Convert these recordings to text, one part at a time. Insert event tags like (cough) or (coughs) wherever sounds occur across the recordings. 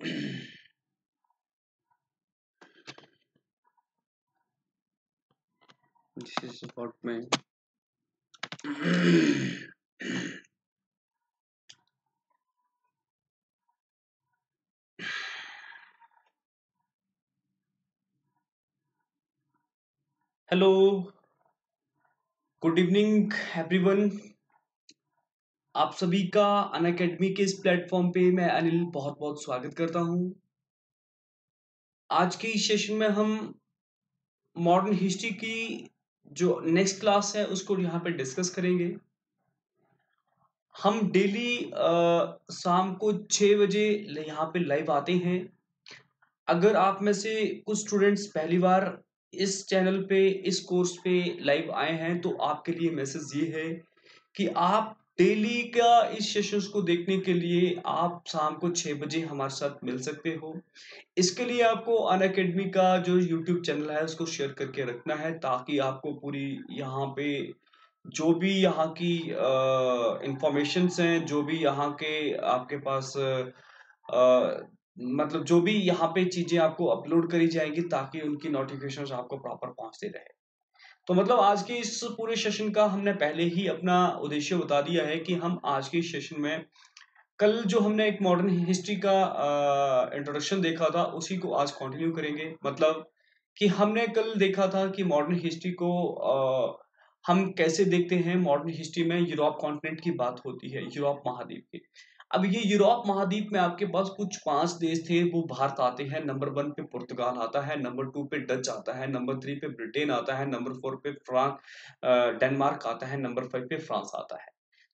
(clears throat) this is about my hello. Good evening everyone. आप सभी का अन अकेडमी के इस प्लेटफॉर्म पे मैं अनिल बहुत बहुत स्वागत करता हूँ। आज के इस सेशन में हम मॉडर्न हिस्ट्री की जो नेक्स्ट क्लास है, उसको यहाँ पे डिस्कस करेंगे। हम डेली शाम को छः बजे यहाँ पे लाइव आते हैं। अगर आप में से कुछ स्टूडेंट्स पहली बार इस चैनल पे, इस कोर्स पे लाइव आए हैं तो आपके लिए मैसेज ये है कि आप डेली का इस सेशंस को देखने के लिए आप शाम को छह बजे हमारे साथ मिल सकते हो। इसके लिए आपको अन अकेडमी का जो यूट्यूब चैनल है उसको शेयर करके रखना है ताकि आपको पूरी यहाँ पे जो भी यहाँ की इंफॉर्मेशन हैं जो भी यहाँ के आपके पास आ, मतलब जो भी यहाँ पे चीज़ें आपको अपलोड करी जाएँगी ताकि उनकी नोटिफिकेशन आपको प्रॉपर पहुँचते रहे। तो मतलब आज के इस पूरे सेशन का हमने पहले ही अपना उद्देश्य बता दिया है कि हम आज के सेशन में कल जो हमने एक मॉडर्न हिस्ट्री का इंट्रोडक्शन देखा था उसी को आज कंटिन्यू करेंगे। मतलब कि हमने कल देखा था कि मॉडर्न हिस्ट्री को आ, हम कैसे देखते हैं मॉडर्न हिस्ट्री में यूरोप कॉन्टिनेंट की बात होती है यूरोप महाद्वीप की। अब ये यूरोप महाद्वीप में आपके पास कुछ पाँच देश थे, वो भारत आते हैं, नंबर वन पे पुर्तगाल आता है, नंबर टू पे डच आता है, नंबर थ्री पे ब्रिटेन आता है, नंबर फोर पे फ्रांस डेनमार्क आता है, नंबर फाइव पे फ्रांस आता है।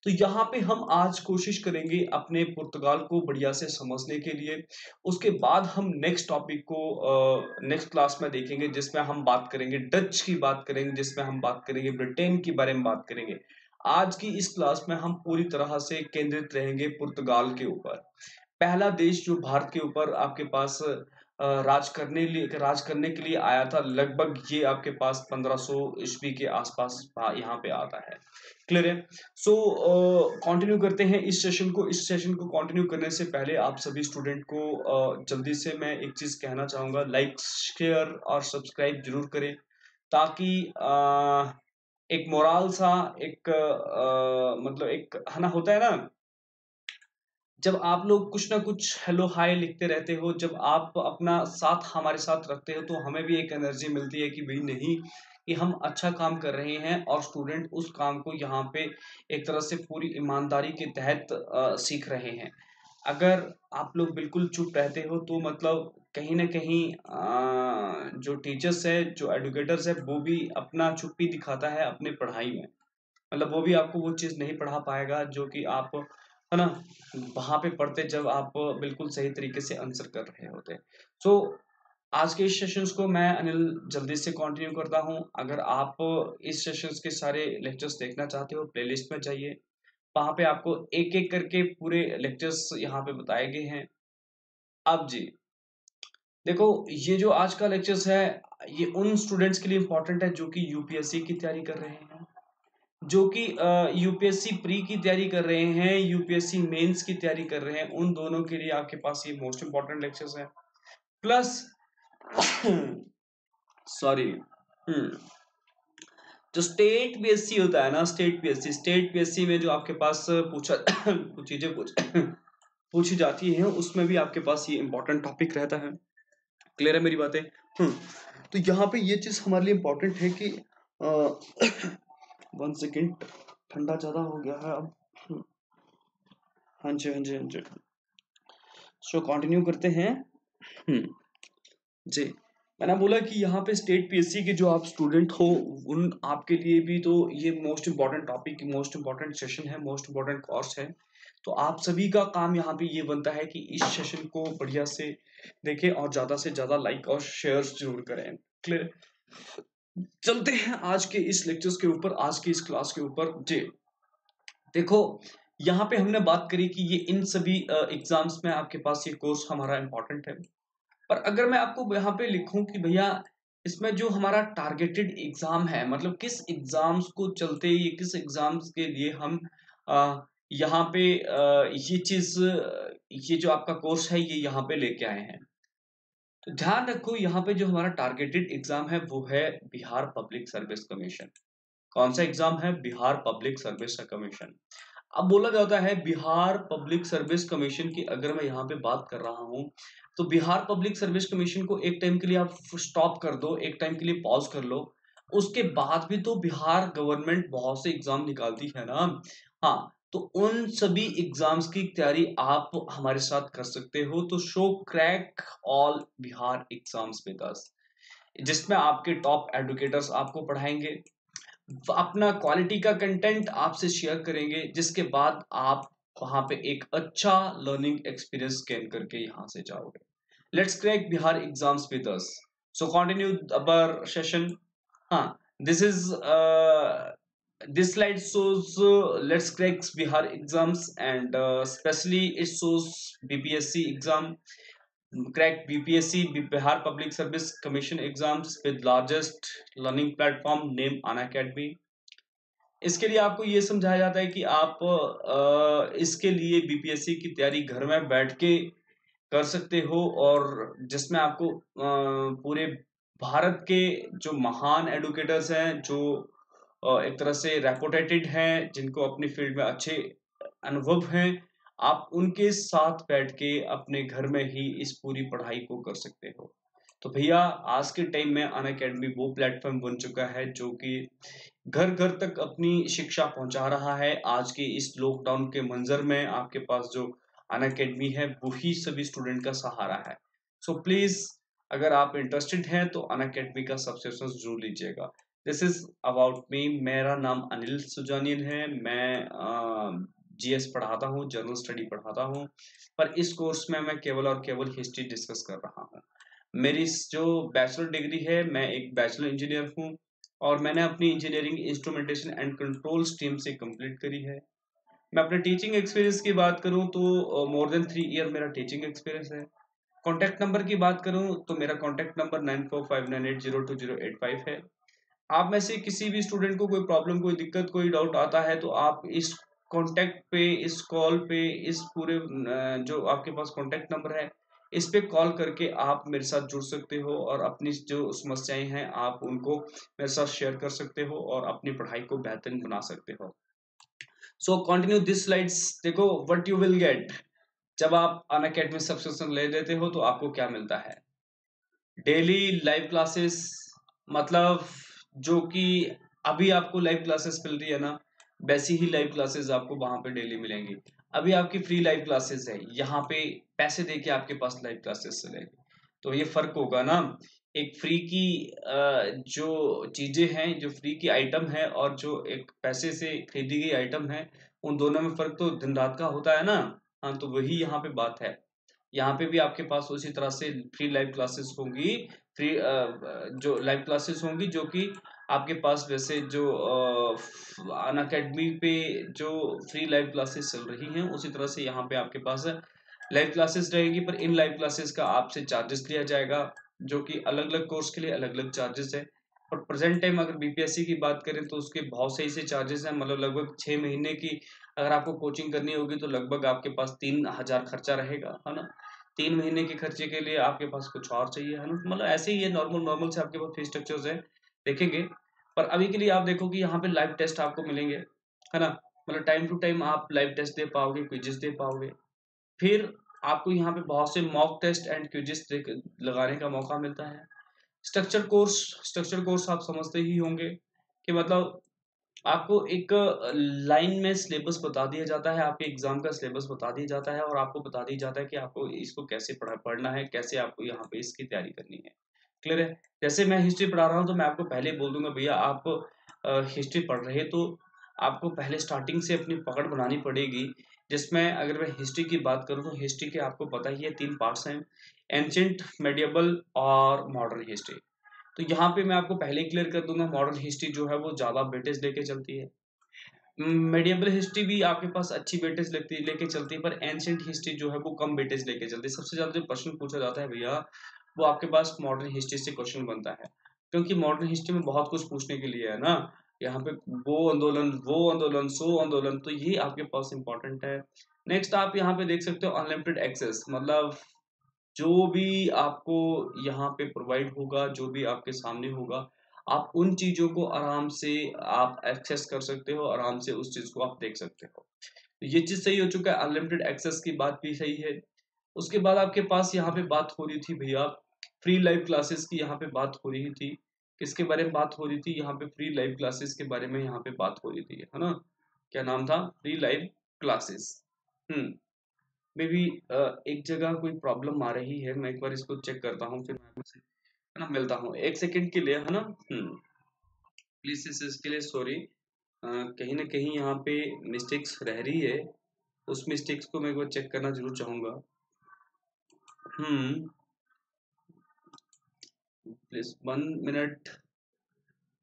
तो यहाँ पे हम आज कोशिश करेंगे अपने पुर्तगाल को बढ़िया से समझने के लिए। उसके बाद हम नेक्स्ट टॉपिक को नेक्स्ट क्लास में देखेंगे, जिसमें हम बात करेंगे, डच की बात करेंगे, जिसमें हम बात करेंगे, ब्रिटेन के बारे में बात करेंगे। आज की इस क्लास में हम पूरी तरह से केंद्रित रहेंगे पुर्तगाल के ऊपर। पहला देश जो भारत के ऊपर आपके पास राज करने लिए राज करने के लिए आया था लगभग ये आपके पास 1500 ईस्वी के आसपास यहाँ पे आता है। क्लियर है? सो कंटिन्यू करते हैं इस सेशन को। इस सेशन को कंटिन्यू करने से पहले आप सभी स्टूडेंट को uh, जल्दी से मैं एक चीज़ कहना चाहूँगा लाइक शेयर और सब्सक्राइब ज़रूर करें ताकि uh, एक मोराल सा एक आ, मतलब एक है ना होता है ना? जब आप लोग कुछ ना कुछ हेलो हाय लिखते रहते हो जब आप अपना साथ हमारे साथ रखते हो तो हमें भी एक एनर्जी मिलती है कि भाई नहीं कि हम अच्छा काम कर रहे हैं और स्टूडेंट उस काम को यहाँ पे एक तरह से पूरी ईमानदारी के तहत आ, सीख रहे हैं। अगर आप लोग बिल्कुल चुप रहते हो तो मतलब कहीं ना कहीं जो टीचर्स है जो एडुकेटर्स है वो भी अपना चुप्पी दिखाता है अपने पढ़ाई में। मतलब वो भी आपको वो चीज़ नहीं पढ़ा पाएगा जो कि आप है ना वहाँ पे पढ़ते जब आप बिल्कुल सही तरीके से आंसर कर रहे होते सो so, आज के इस सेशंस को मैं अनिल जल्दी से कंटिन्यू करता हूँ। अगर आप इस सेशंस के सारे लेक्चर्स देखना चाहते हो प्लेलिस्ट में जाइए। वहाँ पे आपको एक एक करके पूरे लेक्चर्स यहाँ पे बताए गए हैं। अब जी, देखो, ये जो आज का लेक्चर्स है, ये उन स्टूडेंट्स के लिए इम्पोर्टेंट है जो कि यूपीएससी की तैयारी कर रहे हैं, जो कि यूपीएससी प्री की तैयारी कर रहे हैं यूपीएससी मेंस की तैयारी कर रहे हैं, उन दोनों के लिए आपके पास ये मोस्ट इम्पोर्टेंट लेक्चर्स है। प्लस सॉरी जो स्टेट पीएससी होता है ना स्टेट पीएससी स्टेट पीएससी में जो आपके पास पूछा, (coughs) कुछ चीज़ें पूछ, (coughs) पूछी जाती हैं, उसमें भी आपके पास ये इंपॉर्टेंट टॉपिक रहता है। क्लियर है मेरी बातें? हम्म। तो यहाँ पे ये चीज़ हमारे लिए इम्पोर्टेंट है कि (coughs) वन सेकेंड ठंडा ज़्यादा हो गया है अब। हम्म। हाँ जी हाँ जी हाँ जी। सो कंटिन्यू करते हैं। हम्म। जी। मैंने बोला कि यहाँ पे स्टेट पीएससी के जो आप स्टूडेंट हो, उन आपके लिए भी तो ये most important topic most important session है मोस्ट इंपॉर्टेंट कोर्स है। तो आप सभी का काम यहाँ पे ये बनता है कि इस सेशन को बढ़िया से देखें और ज़्यादा से ज़्यादा लाइक और शेयर ज़रूर करें। क्लियर चलते हैं आज के इस लेक्चर्स के ऊपर, आज की इस क्लास के ऊपर। जी देखो, यहाँ पे हमने बात करी कि ये इन सभी एग्ज़ाम्स में आपके पास ये कोर्स हमारा इम्पोर्टेंट है। पर अगर मैं आपको यहाँ पे लिखूं कि भैया, इसमें जो हमारा टारगेटेड एग्ज़ाम है मतलब किस एग्ज़ाम्स को चलते ये किस एग्ज़ाम्स के लिए हम यहाँ पे ये चीज़, ये जो आपका कोर्स है, ये यहाँ पे लेके आए हैं। तो ध्यान रखो, यहाँ पे जो हमारा टारगेटेड एग्ज़ाम है, वो है बिहार पब्लिक सर्विस कमीशन कौन सा एग्ज़ाम है? बिहार पब्लिक सर्विस कमीशन अब बोला जाता है बिहार पब्लिक सर्विस कमीशन की अगर मैं यहाँ पे बात कर रहा हूँ तो बिहार पब्लिक सर्विस कमीशन को एक टाइम के लिए आप स्टॉप कर दो, एक टाइम के लिए पॉज कर लो। उसके बाद भी तो बिहार गवर्नमेंट बहुत से एग्ज़ाम निकालती है ना? हाँ तो उन सभी एग्ज़ाम्स की तैयारी आप हमारे साथ कर सकते हो। तो so crack all Bihar exams with us जिसमें आपके टॉप एडुकेटर्स आपको पढ़ाएँगे। अपना क्वालिटी का कंटेंट आपसे शेयर करेंगे, जिसके बाद आप वहाँ पे एक अच्छा लर्निंग एक्सपीरियंस गेन करके यहाँ से जाओगे। Let's crack Bihar exams with us so continue our session हाँ this is this slide shows let's crack Bihar exams and specially it shows BPSC exam crack BPSC Bihar public service commission exams with largest learning platform name Unacademy इसके लिए आपको ये समझाया जाता है कि आप आ, इसके लिए बीपीएससी की तैयारी घर में बैठ के कर सकते हो और जिसमें आपको आ, पूरे भारत के जो महान एडुकेटर्स हैं जो एक तरह से रेपुटेटेड हैं जिनको अपनी फ़ील्ड में अच्छे अनुभव हैं आप उनके साथ बैठ के अपने घर में ही इस पूरी पढ़ाई को कर सकते हो। तो भैया आज के टाइम में अन अकेडमी वो प्लेटफॉर्म बन चुका है जो कि घर घर तक अपनी शिक्षा पहुँचा रहा है। आज के इस लॉकडाउन के मंजर में आपके पास जो अन अकेडमी है वही सभी स्टूडेंट का सहारा है। सो so, प्लीज़ अगर आप इंटरेस्टेड हैं तो अन अकेडमी का सब्सक्रिप्शन ज़रूर लीजिएगा। दिस इज़ अबाउट मी मेरा नाम अनिल सुजानियन है। मैं जीएस पढ़ाता हूँ जनरल स्टडी पढ़ाता हूँ। पर इस कोर्स में मैं केवल और केवल हिस्ट्री डिस्कस कर रहा हूँ। मेरी जो बैचलर डिग्री है, मैं एक बैचलर इंजीनियर हूँ और मैंने अपनी engineering instrumentation and control stream से कंप्लीट करी है। मैं अपने टीचिंग एक्सपीरियंस की बात करूँ तो मोर देन थ्री ईयर मेरा टीचिंग एक्सपीरियंस है। कॉन्टैक्ट नंबर की बात करूँ तो मेरा contact number nine four five nine eight zero two zero eight five है। आप में से किसी भी स्टूडेंट को कोई प्रॉब्लम कोई दिक्कत, कोई डाउट आता है तो आप इस कॉन्टेक्ट पे, इस कॉल पे, इस पूरे जो आपके पास कॉन्टेक्ट नंबर है इस पे कॉल करके आप मेरे साथ जुड़ सकते हो और अपनी जो समस्याएँ हैं, आप उनको मेरे साथ शेयर कर सकते हो और अपनी पढ़ाई को बेहतरीन बना सकते हो। सो कंटिन्यू दिस स्लाइड्स देखो व्हाट यू विल गेट जब आप अन अकेडमी सब्सक्रिप्शन ले लेते हो तो आपको क्या मिलता है? डेली लाइव क्लासेस मतलब जो कि अभी आपको लाइव क्लासेस मिल रही है ना, वैसी ही लाइव क्लासेस आपको वहाँ पे डेली मिलेंगी। अभी आपकी फ्री लाइव क्लासेस है, यहाँ पे पैसे दे के आपके पास लाइव क्लासेस चलेगी तो ये फ़र्क होगा ना। एक फ्री की जो चीज़ें हैं, जो फ्री की आइटम है और जो एक पैसे से खरीदी गई आइटम है, उन दोनों में फ़र्क तो दिन रात का होता है ना। हाँ तो वही यहाँ पे बात है। यहाँ पे भी आपके पास उसी तरह से फ्री लाइव क्लासेस होंगी। फ्री जो लाइव क्लासेस होंगी, जो कि आपके पास वैसे जो अन अकेडमी पे जो फ्री लाइव क्लासेस चल रही हैं, उसी तरह से यहाँ पे आपके पास लाइव क्लासेस रहेगी, पर इन लाइव क्लासेस का आपसे चार्जेस लिया जाएगा, जो कि अलग अलग कोर्स के लिए अलग अलग चार्जेस है। और प्रेजेंट टाइम अगर बीपीएससी की बात करें तो उसके बहुत सही से चार्जेस हैं मतलब लगभग छः महीने की अगर आपको कोचिंग करनी होगी तो लगभग आपके पास तीन हज़ार खर्चा रहेगा, है ना? तीन महीने के खर्चे के लिए आपके पास कुछ और चाहिए, है ना? मतलब ऐसे ही है नॉर्मल नॉर्मल से आपके पास फ़ीस स्ट्रक्चर है, देखेंगे। पर अभी के लिए आप देखो कि यहाँ पे लाइव टेस्ट आपको मिलेंगे, है ना? मतलब टाइम टू टाइम आप लाइव टेस्ट दे पाओगे क्विजेस दे पाओगे। फिर आपको यहाँ पे बहुत से मॉक टेस्ट एंड क्विजेस लगाने का मौका मिलता है। स्ट्रक्चर कोर्स स्ट्रक्चर कोर्स आप समझते ही होंगे कि मतलब आपको एक लाइन में सिलेबस बता दिया जाता है, आपके एग्ज़ाम का सिलेबस बता दिया जाता है और आपको बता दिया जाता है कि आपको इसको कैसे पढ़ा, पढ़ना है, कैसे आपको यहाँ पे इसकी तैयारी करनी है। क्लियर है? जैसे मैं हिस्ट्री पढ़ा रहा हूँ तो मैं आपको पहले बोल दूँगा, भैया, आप हिस्ट्री पढ़ रहे तो आपको पहले स्टार्टिंग से अपनी पकड़ बनानी पड़ेगी जिसमें अगर मैं हिस्ट्री की बात करूँ तो हिस्ट्री के आपको पता ही है तीन पार्ट्स हैं एंशेंट मेडिएबल और मॉडर्न हिस्ट्री तो यहाँ पे मैं आपको पहले क्लियर कर दूँगा मॉडर्न हिस्ट्री जो है वो ज़्यादा वेटेज लेके चलती है। मेडिएबल हिस्ट्री भी आपके पास अच्छी बेटेज लगती लेके चलती है, पर एंशियंट हिस्ट्री जो है वो कम बेटेज लेके चलती है। सबसे ज़्यादा जो प्रश्न पूछा जाता है भैया, वो आपके पास मॉडर्न हिस्ट्री से क्वेश्चन बनता है। क्योंकि मॉडर्न हिस्ट्री में बहुत कुछ पूछने के लिए है ना यहाँ पे वो आंदोलन वो आंदोलन, सो आंदोलन तो ये आपके पास इंपॉर्टेंट है। नेक्स्ट आप यहाँ पे देख सकते हो अनलिमिटेड एक्सेस मतलब जो भी आपको यहाँ पे प्रोवाइड होगा, जो भी आपके सामने होगा, आप उन चीज़ों को आराम से आप एक्सेस कर सकते हो, आराम से उस चीज़ को आप देख सकते हो। तो ये चीज़ सही हो चुका है अनलिमिटेड एक्सेस की बात भी सही है। उसके बाद आपके पास यहाँ पे बात हो रही थी भैया फ्री लाइव क्लासेस की यहाँ पे बात हो रही थी। किसके बारे में बात हो रही थी? यहाँ पे फ्री लाइव क्लासेस के बारे में यहाँ पे बात हो रही थी, है ना? क्या नाम था? फ्री लाइव क्लासेस हम्म। मे बी एक जगह कोई प्रॉब्लम आ रही है, मैं एक बार इसको चेक करता हूँ, फिर मैं मिलता हूँ। एक सेकंड के लिए, है ना? हम्म। प्लीज़ इस इसके लिए सॉरी कहीं ना कहीं यहाँ पे मिस्टेक्स रह रही है। उस मिस्टेक्स को मैं एक बार चेक करना ज़रूर चाहूँगा। हम्म। Please one minute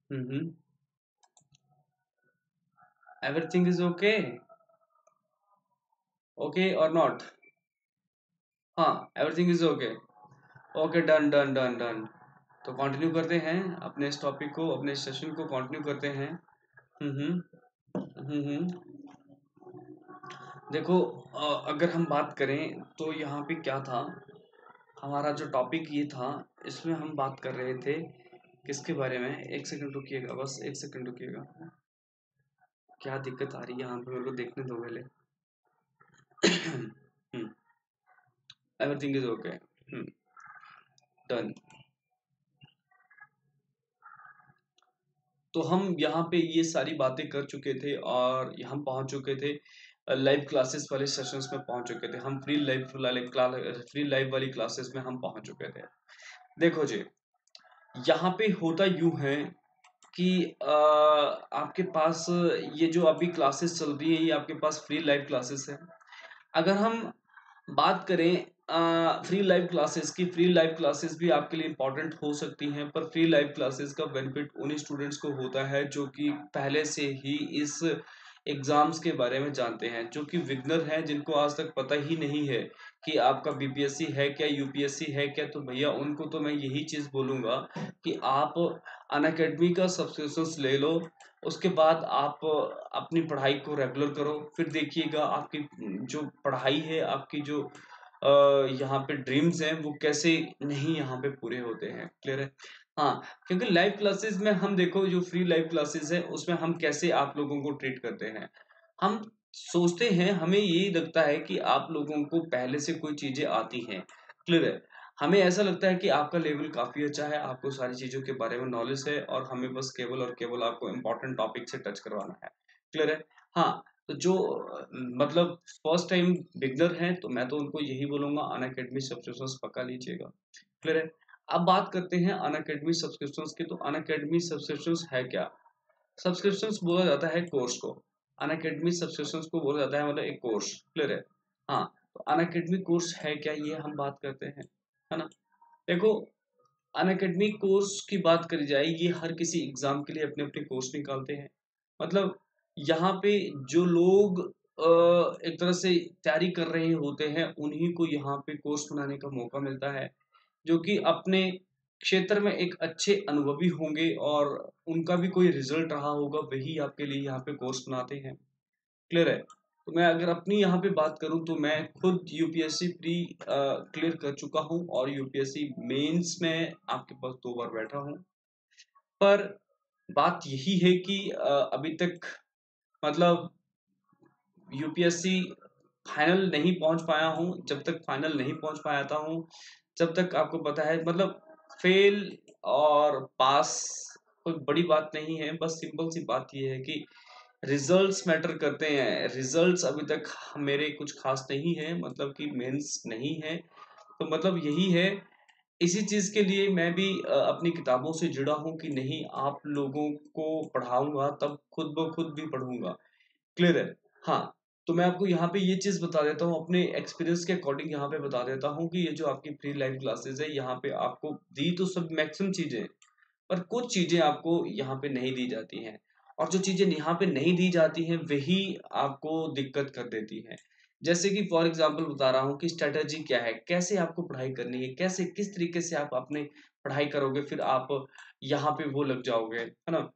hmm everything is okay okay और नॉट हाँ everything is okay okay done done done done तो कंटिन्यू करते हैं, अपने इस टॉपिक को, अपने सेशन को कंटिन्यू करते हैं। हम्म हम्म देखो अगर हम बात करें तो यहाँ पे क्या था? हमारा जो टॉपिक ये था, इसमें हम बात कर रहे थे किसके बारे में? एक सेकंड रुकिएगा, बस एक सेकंड रुकिएगा। क्या दिक्कत आ रही है यहाँ पे? मेरे को देखने दो पहले। एवरीथिंग इज़ ओके डन तो हम यहाँ पे ये सारी बातें कर चुके थे और हम पहुँच चुके थे। लाइव क्लासेस वाले सेशंस में पहुँच चुके थे। हम फ्री लाइव फ्री लाइव वाली क्लासेस में हम पहुँच चुके थे। देखो जी यहाँ पे होता यूँ है कि आ, आपके पास ये जो अभी क्लासेस चल रही है ये आपके पास फ्री लाइव क्लासेस है। अगर हम बात करें फ्री लाइव क्लासेस की फ्री लाइव क्लासेस भी आपके लिए इंपॉर्टेंट हो सकती हैं पर फ्री लाइव क्लासेस का बेनिफिट उन्हीं स्टूडेंट्स को होता है जो कि पहले से ही इस एग्ज़ाम्स के बारे में जानते हैं, जो कि विग्नर हैं, जिनको आज तक पता ही नहीं है कि आपका बीपीएससी है क्या यूपीएससी है क्या। तो भैया, उनको तो मैं यही चीज़ बोलूँगा कि आप अन अकेडमी का सब्सक्रिप्शन ले लो, उसके बाद आप अपनी पढ़ाई को रेगुलर करो। फिर देखिएगा आपकी जो पढ़ाई है, आपकी जो यहाँ पे ड्रीम्स हैं, वो कैसे नहीं यहाँ पे पूरे होते हैं। क्लियर है? हाँ क्योंकि लाइव क्लासेस में हम देखो, जो फ्री लाइव क्लासेस है, उसमें हम कैसे आप लोगों को ट्रीट करते हैं? हम सोचते हैं, हमें यही लगता है कि आप लोगों को पहले से कोई चीज़ें आती हैं। क्लियर है? हमें ऐसा लगता है कि आपका लेवल काफ़ी अच्छा है, आपको सारी चीज़ों के बारे में नॉलेज है और हमें बस केवल और केवल आपको इम्पोर्टेंट टॉपिक से टच करवाना है। क्लियर है? हाँ तो जो मतलब फ़र्स्ट टाइम बिगनर हैं तो मैं तो उनको यही बोलूँगा अन अकेडमी सब्सक्रिप्शन पक्का लीजिएगा। क्लियर है? अब बात करते हैं अन अकेडमी सब्सक्रिप्शन की। तो अन अकेडमी सब्सक्रिप्शन है क्या? सब्सक्रिप्शन बोला जाता है कोर्स को। अन अकेडमी सब्सक्रिप्शन को बोला जाता है मतलब एक कोर्स क्लियर है? हाँ तो अन अकेडमी कोर्स है क्या? ये हम बात करते हैं, है ना? देखो, अन अकेडमी कोर्स की बात करी जाए, ये हर किसी एग्ज़ाम के लिए अपने अपने कोर्स निकालते हैं। मतलब यहाँ पे जो लोग एक तरह से तैयारी कर रहे होते हैं, उन्हीं को यहाँ पे कोर्स बनाने का मौका मिलता है। जो कि अपने क्षेत्र में एक अच्छे अनुभवी होंगे और उनका भी कोई रिज़ल्ट रहा होगा वही आपके लिए यहाँ पे कोर्स बनाते हैं। क्लियर है? तो मैं अगर अपनी यहाँ पे बात करूँ तो मैं खुद यूपीएससी प्री क्लियर कर चुका हूँ और यूपीएससी मेंस में आपके पास दो बार बैठा हूँ। पर बात यही है कि आ, अभी तक मतलब यूपीएससी फाइनल नहीं पहुँच पाया हूँ जब तक फाइनल नहीं पहुँच पाया था हूँ जब तक आपको पता है मतलब फेल और पास कोई बड़ी बात नहीं है, बस सिंपल सी बात यह है कि रिजल्ट्स मैटर करते हैं। रिजल्ट्स अभी तक मेरे कुछ खास नहीं है मतलब कि मेंस नहीं है। तो मतलब यही है, इसी चीज़ के लिए मैं भी अपनी किताबों से जुड़ा हूँ कि नहीं, आप लोगों को पढ़ाऊँगा, तब खुद ब खुद भी पढ़ूँगा। क्लियर है? हाँ। तो मैं आपको यहाँ पे ये चीज़ बता देता हूँ, अपने एक्सपीरियंस के अकॉर्डिंग यहाँ पे बता देता हूँ कि ये जो आपकी फ्री लाइव क्लासेस है, यहाँ पे आपको दी तो सब मैक्सिमम चीज़ें, पर कुछ चीज़ें आपको यहाँ पे नहीं दी जाती हैं। और जो चीज़ें यहाँ पे नहीं दी जाती हैं, वही आपको दिक्कत कर देती है। जैसे कि फॉर एग्ज़ाम्पल बता रहा हूँ कि स्ट्रेटेजी क्या है, कैसे आपको पढ़ाई करनी है, कैसे, किस तरीके से आप अपने पढ़ाई करोगे, फिर आप यहाँ पे वो लग जाओगे, है ना?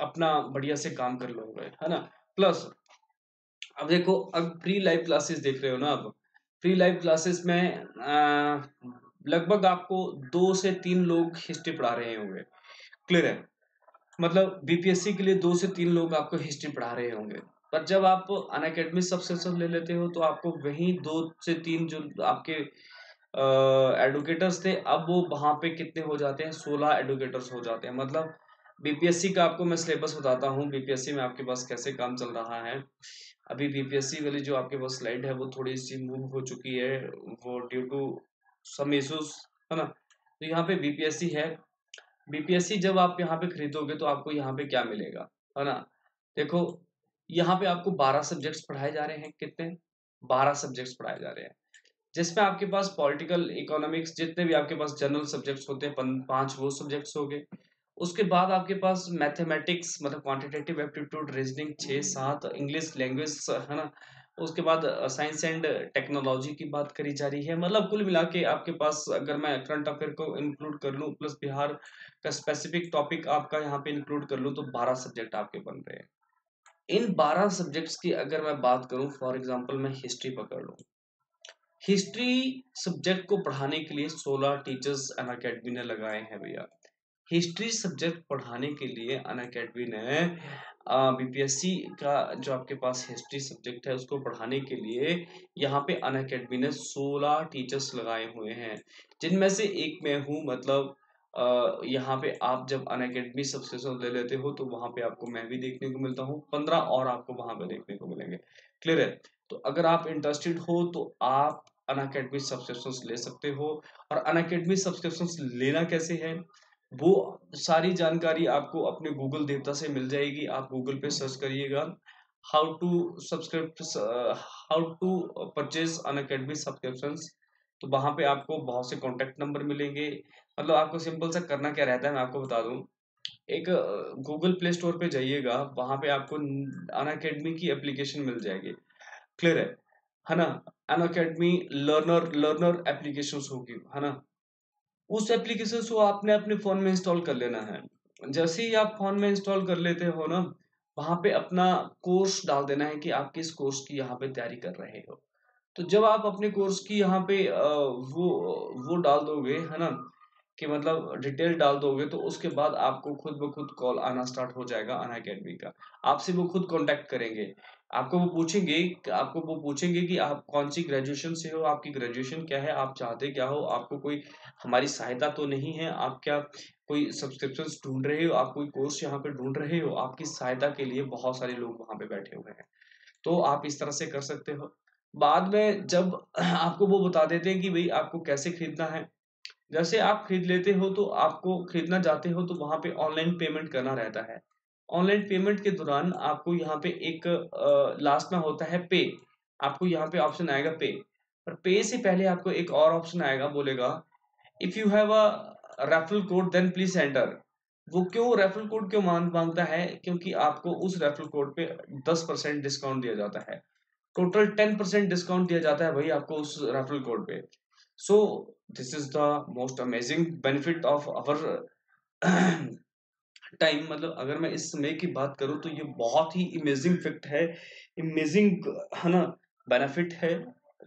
अपना बढ़िया से काम कर लोगे, है ना? प्लस अब देखो, अब फ्री लाइव क्लासेस देख रहे हो ना अब फ्री लाइव क्लासेस में लगभग आपको दो से तीन लोग हिस्ट्री पढ़ा रहे होंगे। क्लियर है? मतलब बीपीएससी के लिए दो से तीन लोग आपको हिस्ट्री पढ़ा रहे होंगे। पर जब आप अन अकेडमी सब्सक्रिप्शन ले लेते हो तो आपको वही दो से तीन जो आपके एडुकेटर्स थे, अब वो वहाँ पे कितने हो जाते हैं? सोलह एडुकेटर्स हो जाते हैं। मतलब बीपीएससी का आपको मैं सिलेबस बताता हूँ। बीपीएससी में आपके पास कैसे काम चल रहा है? अभी बीपीएससी वाली जो आपके पास स्लाइड है, वो थोड़ी सी मूव हो चुकी है, वो ड्यू टू सम इशूज है ना? तो यहाँ पे बीपीएससी है। बीपीएससी जब आप यहाँ पे खरीदोगे तो आपको यहाँ पे क्या मिलेगा, है ना? देखो, यहाँ पे आपको बारह सब्जेक्ट्स पढ़ाए जा रहे हैं। कितने? बारह सब्जेक्ट्स पढ़ाए जा रहे हैं। जिसमें आपके पास पॉलिटिकल इकोनॉमिक्स जितने भी आपके पास जनरल सब्जेक्ट्स होते हैं पाँच वो सब्जेक्ट्स हो गए। उसके बाद आपके पास मैथमेटिक्स मतलब क्वांटिटेटिव एप्टीट्यूड रीजनिंग छः सात इंग्लिश लैंग्वेज है ना? उसके बाद साइंस एंड टेक्नोलॉजी की बात करी जा रही है। मतलब कुल मिला के आपके पास अगर मैं करंट अफेयर को इंक्लूड कर लूँ प्लस बिहार का स्पेसिफिक टॉपिक आपका यहाँ पे इंक्लूड कर लूँ तो बारह सब्जेक्ट आपके बन रहे हैं। इन बारह सब्जेक्ट्स की अगर मैं बात करूँ फॉर एग्जांपल मैं हिस्ट्री पकड़ लूँ। हिस्ट्री सब्जेक्ट को पढ़ाने के लिए सोलह टीचर्स अन अकेडमी ने लगाए हैं भैया। हिस्ट्री सब्जेक्ट पढ़ाने के लिए अन अकेडमी ने बीपीएससी का जो आपके पास हिस्ट्री सब्जेक्ट है, उसको पढ़ाने के लिए यहाँ पे अन अकेडमी ने सोलह टीचर्स लगाए हुए हैं। जिनमें से एक मैं हूँ मतलब यहाँ पे आप जब अन अकेडमी सब्सक्रिप्शन ले लेते हो तो वहाँ पे आपको मैं भी देखने को मिलता हूँ। पंद्रह और आपको वहाँ पे देखने को मिलेंगे। क्लियर है? तो अगर आप इंटरेस्टेड हो तो आप अन अकेडमी सब्सक्रिप्शन ले सकते हो। और अन अकेडमी सब्सक्रिप्शन लेना कैसे है? वो सारी जानकारी आपको अपने गूगल देवता से मिल जाएगी। आप गूगल पे सर्च करिएगा। How to subscribe how to purchase Unacademy subscription तो वहाँ पे आपको बहुत से कॉन्टेक्ट नंबर मिलेंगे। मतलब आपको सिंपल सा करना क्या रहता है, मैं आपको बता दूँ। एक गूगल प्ले स्टोर पे जाइएगा, वहाँ पे आपको अन अकेडमी की एप्लीकेशन मिल जाएगी। क्लियर है? है ना? Unacademy learner learner application होगी, है ना? उस एप्लीकेशन को आपने अपने फ़ोन में इंस्टॉल कर लेना है। जैसे ही आप फ़ोन में इंस्टॉल कर लेते हो ना, वहाँ पे अपना कोर्स डाल देना है कि आप किस कोर्स की यहाँ पे तैयारी कर रहे हो। तो जब आप अपने कोर्स की यहाँ पे वो वो डाल दोगे, है ना, कि मतलब डिटेल डाल दोगे तो उसके बाद आपको खुद ब खुद कॉल आना स्टार्ट हो जाएगा अन अकेडमी का। आपसे वो खुद कांटेक्ट करेंगे। आपको वो पूछेंगे, आपको वो पूछेंगे कि आप कौन सी ग्रेजुएशन से हो, आपकी ग्रेजुएशन क्या है, आप चाहते क्या हो, आपको कोई हमारी सहायता तो नहीं है, आप क्या कोई सब्सक्रिप्शन ढूंढ रहे हो, आप कोई कोर्स यहाँ पे ढूंढ रहे हो, आपकी सहायता के लिए बहुत सारे लोग वहाँ पे बैठे हुए हैं। तो आप इस तरह से कर सकते हो। बाद में जब (clears throat) आपको वो बता देते हैं कि भाई आपको कैसे खरीदना है, जैसे आप खरीद लेते हो तो आपको खरीदना चाहते हो तो वहाँ पे ऑनलाइन पेमेंट करना रहता है। ऑनलाइन पेमेंट के दौरान आपको यहाँ पे एक लास्ट में होता है पे आपको यहाँ पे ऑप्शन आएगा पे पर पे से पहले आपको एक और ऑप्शन आएगा, बोलेगा if you have a referral code then please enter वो क्यों रेफरल कोड क्यों मांग माँगता है? क्योंकि आपको उस रेफरल कोड पे दस परसेंट डिस्काउंट दिया जाता है। टोटल टेन परसेंट डिस्काउंट दिया जाता है भाई आपको उस रेफरल कोड पे। So this is the most amazing benefit of our time मतलब अगर मैं इस समय की बात करूँ तो ये बहुत ही इमेजिंग फिक्ट है। इमेजिंग है ना बेनिफिट है,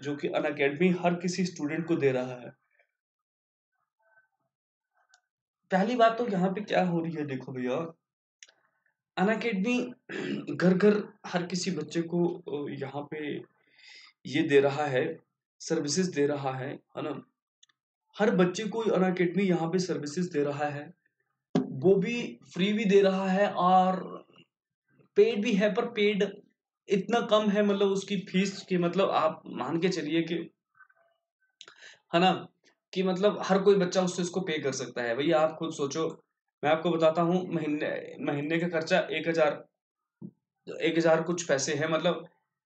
जो कि अन अकेडमी हर किसी स्टूडेंट को दे रहा है। पहली बात तो यहाँ पे क्या हो रही है, देखो भैया। अन अकेडमी घर घर हर किसी बच्चे को यहाँ पे ये दे रहा है सर्विसेज़ दे रहा है है ना। हर बच्चे को अन अकेडमी यहाँ पे सर्विसेज़ दे रहा है। वो भी फ्री भी दे रहा है और पेड भी है, पर पेड इतना कम है मतलब उसकी फ़ीस की मतलब आप मान के चलिए कि, है ना, कि मतलब हर कोई बच्चा उससे इसको पे कर सकता है। भैया, आप खुद सोचो, मैं आपको बताता हूँ, महीने महीने का खर्चा एक हज़ार एक हज़ार कुछ पैसे है मतलब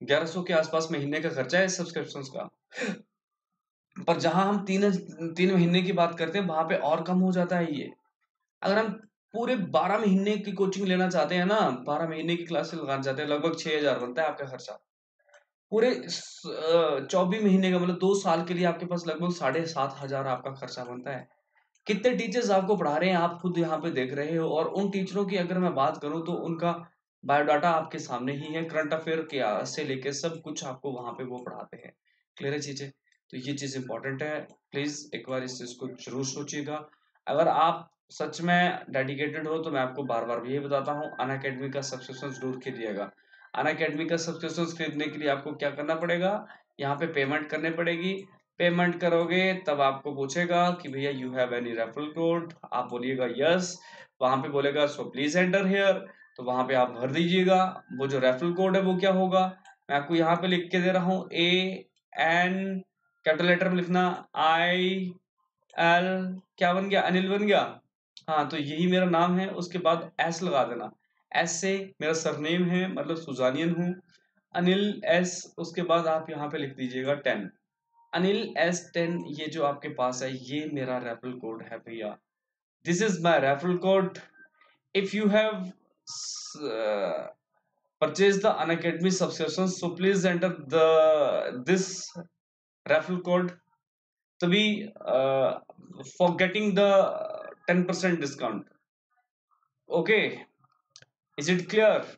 ग्यारह सौ के आसपास महीने का खर्चा है सब्सक्रिप्शन का। पर जहाँ हम तीन तीन महीने की बात करते हैं, वहाँ पे और कम हो जाता है ये। अगर हम पूरे बारह महीने की कोचिंग लेना चाहते हैं ना, बारह महीने की क्लासेस लगाना चाहते हैं, लगभग छह हज़ार बनता है आपका खर्चा। पूरे चौबीस महीने का मतलब दो साल के लिए आपके पास लगभग साढ़े सात हज़ार आपका खर्चा बनता है। कितने टीचर्स आपको पढ़ा रहे हैं, आप खुद यहाँ पे देख रहे हो और उन टीचरों की अगर मैं बात करूँ तो उनका बायोडाटा आपके सामने ही है करंट अफेयर के से लेके सब कुछ आपको वहाँ पे वो पढ़ाते हैं। क्लियर है चीज़ें? तो ये चीज़ इंपॉर्टेंट है। प्लीज़ एक बार इस चीज़ को ज़रूर सोचिएगा। अगर आप सच में डेडिकेटेड हो तो मैं आपको बार बार यही बताता हूँ अन अकेडमी का सब्सक्रिप्शन ज़रूर खरीदिएगा। अन अकेडमी का सब्सक्रिप्शन खरीदने के लिए आपको क्या करना पड़ेगा? यहाँ पे पेमेंट करनी पड़ेगी। पेमेंट करोगे, तब आपको पूछेगा कि भैया you have any referral code आप बोलिएगा यस वहाँ पे बोलेगा सो प्लीज़ एंटर हेयर तो वहाँ पे आप भर दीजिएगा। वो जो रेफरल कोड है, वो क्या होगा? मैं आपको यहाँ पे लिख के दे रहा हूँ ए एन कैपिटल लेटर में लिखना आई एल क्या बन गया? अनिल बन गया? हाँ तो यही मेरा नाम है उसके बाद एस लगा देना। एस से मेरा सरनेम है मतलब सुजानियन हूँ। अनिल एस उसके बाद आप यहाँ पे लिख दीजिएगा टेन। अनिल एस टेन ये जो आपके पास है ये मेरा रेफरल कोड है भैया। This is my referral code if you have the unacademy subscription so please enter the this referral code. to be uh, for getting the ten percent discount okay is it clear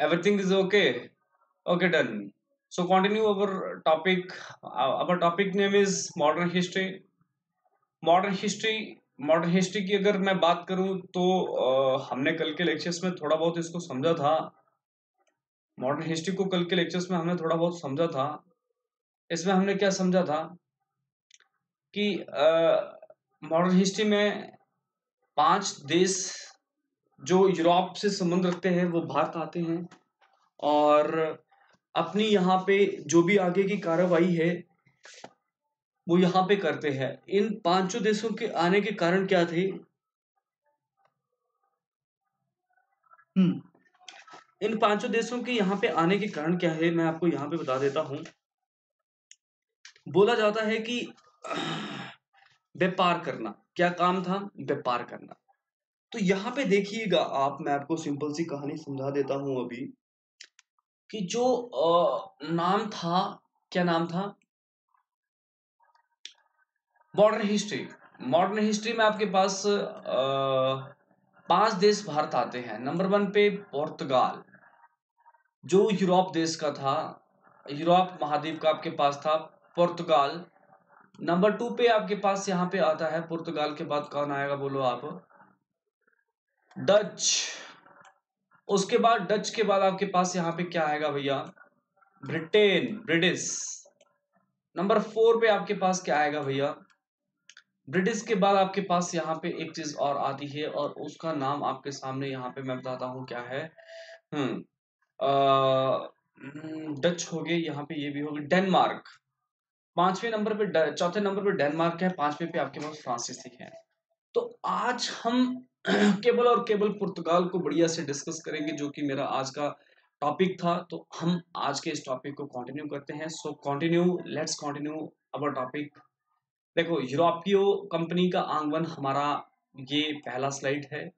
everything is okay okay done so continue our topic our topic name is modern history modern history modern history की अगर मैं बात करूँ तो uh, हमने कल के lectures में थोड़ा बहुत इसको समझा था। मॉडर्न हिस्ट्री को कल के लेक्चर्स में हमने थोड़ा बहुत समझा था। इसमें हमने क्या समझा था? कि मॉडर्न हिस्ट्री में पाँच देश जो यूरोप से संबंध रखते हैं वो भारत आते हैं। और अपनी यहाँ पे जो भी आगे की कार्रवाई है वो यहाँ पे करते हैं। इन पाँचों देशों के आने के कारण क्या थे? हम्म। इन पाँचों देशों के यहाँ पे आने के कारण क्या है मैं आपको यहाँ पे बता देता हूँ। बोला जाता है कि व्यापार करना। क्या काम था? व्यापार करना। तो यहाँ पे देखिएगा, आप, मैं आपको सिंपल सी कहानी समझा देता हूँ अभी कि जो नाम था, क्या नाम था? Modern history. मॉडर्न हिस्ट्री में आपके पास पाँच देश भारत आते हैं। नंबर वन पे पुर्तगाल, जो यूरोप देश का था। यूरोप महाद्वीप का आपके पास था, पुर्तगाल। नंबर टू पे आपके पास यहाँ पे आता है, पुर्तगाल के बाद कौन आएगा बोलो आप? डच। उसके बाद डच के बाद आपके पास यहाँ पे क्या आएगा भैया? Britain, British. नंबर फोर पे आपके पास क्या आएगा भैया? ब्रिटिश के बाद आपके पास यहाँ पे एक चीज़ और आती है और उसका नाम आपके सामने यहाँ पे मैं बताता हूँ क्या है। हम्म डच हो गए, यहाँ पे ये भी हो गए, डेनमार्क। पाँचवें नंबर पे चौथे नंबर पे डेनमार्क है, पाँचवें पे आपके पास फ्रांसीसी है। तो आज हम (clears throat) केबल और केबल पुर्तगाल को बढ़िया से डिस्कस करेंगे, जो कि मेरा आज का टॉपिक था। तो हम आज के इस टॉपिक को कंटिन्यू करते हैं। So continue let's continue our topic देखो, यूरोपियो कंपनी का आंगवन हमारा ये पहला स्लाइड है।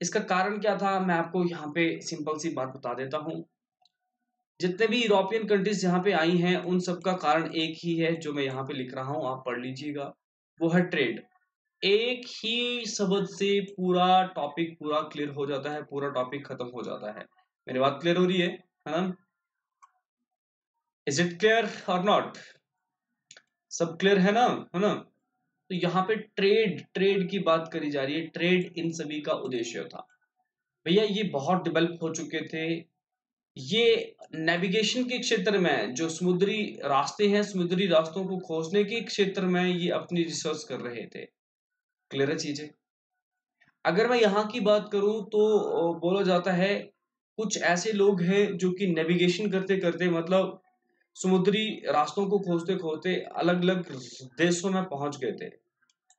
इसका कारण क्या था? मैं आपको यहाँ पे सिंपल सी बात बता देता हूँ। जितने भी यूरोपियन कंट्रीज़ यहाँ पे आई हैं, उन सब का कारण एक ही है, जो मैं यहाँ पे लिख रहा हूँ, आप पढ़ लीजिएगा। वो है ट्रेड एक ही शब्द से पूरा टॉपिक पूरा क्लियर हो जाता है, पूरा टॉपिक खत्म हो जाता है। मेरी बात क्लियर हो रही है? है ना? इज़ इट क्लियर और नॉट सब क्लियर है ना? है ना? तो यहाँ पे ट्रेड ट्रेड की बात करी जा रही है। ट्रेड इन सभी का उद्देश्य था। भैया, ये बहुत डेवलप हो चुके थे। ये नेविगेशन के क्षेत्र में जो समुद्री रास्ते हैं, समुद्री रास्तों को खोजने के क्षेत्र में ये अपनी रिसर्च कर रहे थे। क्लियर है चीज़ें? अगर मैं यहाँ की बात करूँ तो बोला जाता है, कुछ ऐसे लोग हैं जो कि नेविगेशन करते करते मतलब समुद्री रास्तों को खोजते खोजते अलग अलग देशों में पहुँच गए थे।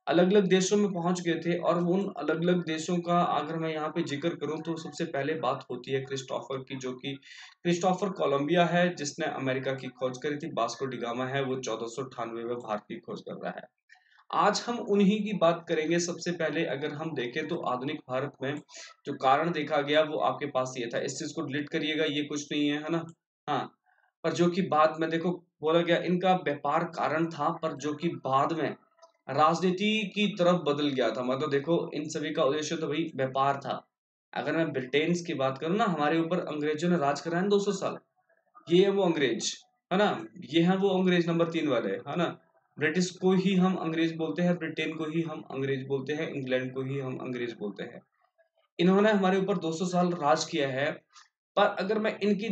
अलग अलग देशों में पहुँच गए थे और उन अलग अलग देशों का अगर मैं यहाँ पे ज़िक्र करूँ तो सबसे पहले बात होती है क्रिस्टोफर की, जो कि क्रिस्टोफर कोलंबिया है, जिसने अमेरिका की खोज करी थी। बास्को डिगामा है, वो चौदह में भारत की खोज कर रहा है। आज हम उन्हीं की बात करेंगे। सबसे पहले अगर हम देखें तो आधुनिक भारत में जो कारण देखा गया, वो आपके पास ये था। इस चीज़ को डिलीट करिएगा, ये कुछ नहीं है है ना? हाँ पर जो कि बाद में देखो बोला गया, इनका व्यापार कारण था, पर जो कि बाद में राजनीति की तरफ़ बदल गया था। मतलब देखो, इन सभी का उद्देश्य तो भाई व्यापार था। अगर मैं ब्रिटेन की बात करूँ ना, हमारे ऊपर अंग्रेज़ों ने राज कराया दो सौ साल। ये है वो अंग्रेज़, है ना? ये है वो अंग्रेज़ नंबर तीन वाले, है ना? ब्रिटिश को ही हम अंग्रेज़ बोलते हैं, ब्रिटेन को ही हम अंग्रेज़ बोलते हैं, इंग्लैंड को ही हम अंग्रेज़ बोलते हैं। इन्होंने हमारे ऊपर 200 साल राज किया है। पर अगर मैं इनकी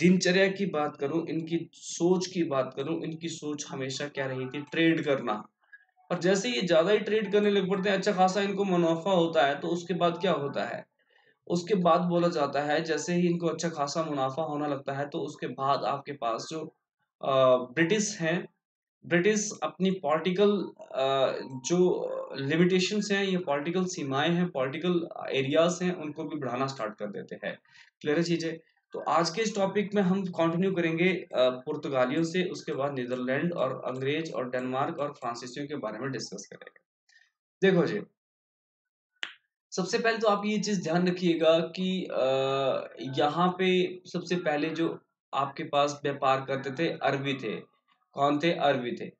दिनचर्या की बात करूँ, इनकी सोच की बात करूँ, इनकी सोच हमेशा क्या रही थी? ट्रेड करना। और जैसे ये ज़्यादा ही ट्रेड करने लग पड़ते हैं अच्छा खासा इनको मुनाफा होता है तो उसके बाद क्या होता है? उसके बाद बोला जाता है, जैसे ही इनको अच्छा खासा मुनाफा होना लगता है तो उसके बाद आपके पास जो ब्रिटिश हैं, ब्रिटिश अपनी पॉलिटिकल जो लिमिटेशंस हैं, ये पॉलिटिकल सीमाएँ हैं पॉलिटिकल एरियाज़ हैं, उनको भी बढ़ाना स्टार्ट कर देते हैं। क्लियर है चीज़ें? तो आज के इस टॉपिक में हम कंटिन्यू करेंगे पुर्तगालियों से उसके बाद नीदरलैंड और अंग्रेज़ और डेनमार्क और फ्रांसीसियों के बारे में डिस्कस करेंगे। देखो जी सबसे पहले तो आप ये चीज़ ध्यान रखिएगा कि यहाँ पे सबसे पहले जो आपके पास व्यापार करते थे अरबी थे। कौन थे? अरबी थे।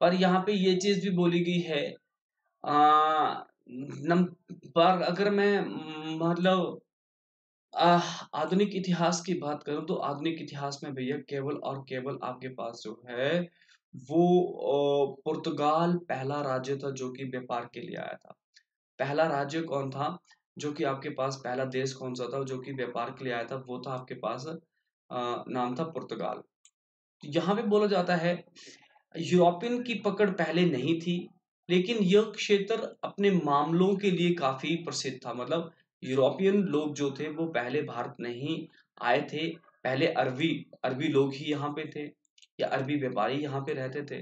पर यहाँ पे ये चीज़ भी बोली गई है आ, नम, पर अगर मैं मतलब आधुनिक इतिहास की बात करूँ तो आधुनिक इतिहास में भैया केवल और केवल आपके पास जो है, वो पुर्तगाल पहला राज्य था जो कि व्यापार के लिए आया था। पहला राज्य कौन था? जो कि आपके पास पहला देश कौन सा था जो कि व्यापार के लिए आया था, वो था आपके पास नाम था पुर्तगाल। तो यहाँ पे बोला जाता है, यूरोपियन की पकड़ पहले नहीं थी, लेकिन यह क्षेत्र अपने मामलों के लिए काफ़ी प्रसिद्ध था मतलब यूरोपियन लोग जो थे, वो पहले भारत नहीं आए थे। पहले अरबी अरबी लोग ही यहाँ पे थे या अरबी व्यापारी यहाँ पे रहते थे।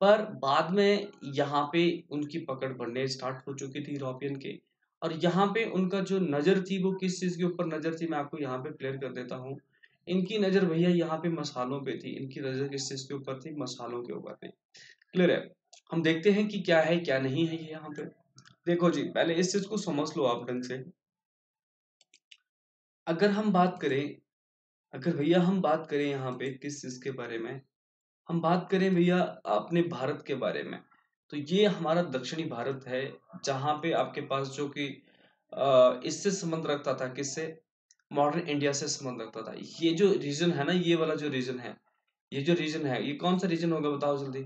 पर बाद में यहाँ पे उनकी पकड़ बढ़ने स्टार्ट हो चुकी थी यूरोपियन के। और यहाँ पे उनका जो नज़र थी, वो किस चीज़ के ऊपर नज़र थी, मैं आपको यहाँ पे क्लियर कर देता हूँ। इनकी नज़र भैया यहाँ पे मसालों पे थी। इनकी नज़र किस चीज़ के ऊपर थी? मसालों के ऊपर थी। क्लियर है? हम देखते हैं कि क्या है, क्या नहीं है ये यहाँ पे। देखो जी, पहले इस चीज़ को समझ लो आप ढंग से। अगर हम बात करें, अगर भैया हम बात करें यहाँ पे किस चीज़ के बारे में, हम बात करें भैया अपने भारत के बारे में तो ये हमारा दक्षिणी भारत है, जहाँ पे आपके पास जो कि इससे संबंध रखता था, किससे? मॉडर्न इंडिया से संबंध रखता था। ये जो रीजन है ना, ये वाला जो रीजन है, ये जो रीजन है, ये कौन सा रीजन होगा बताओ जल्दी?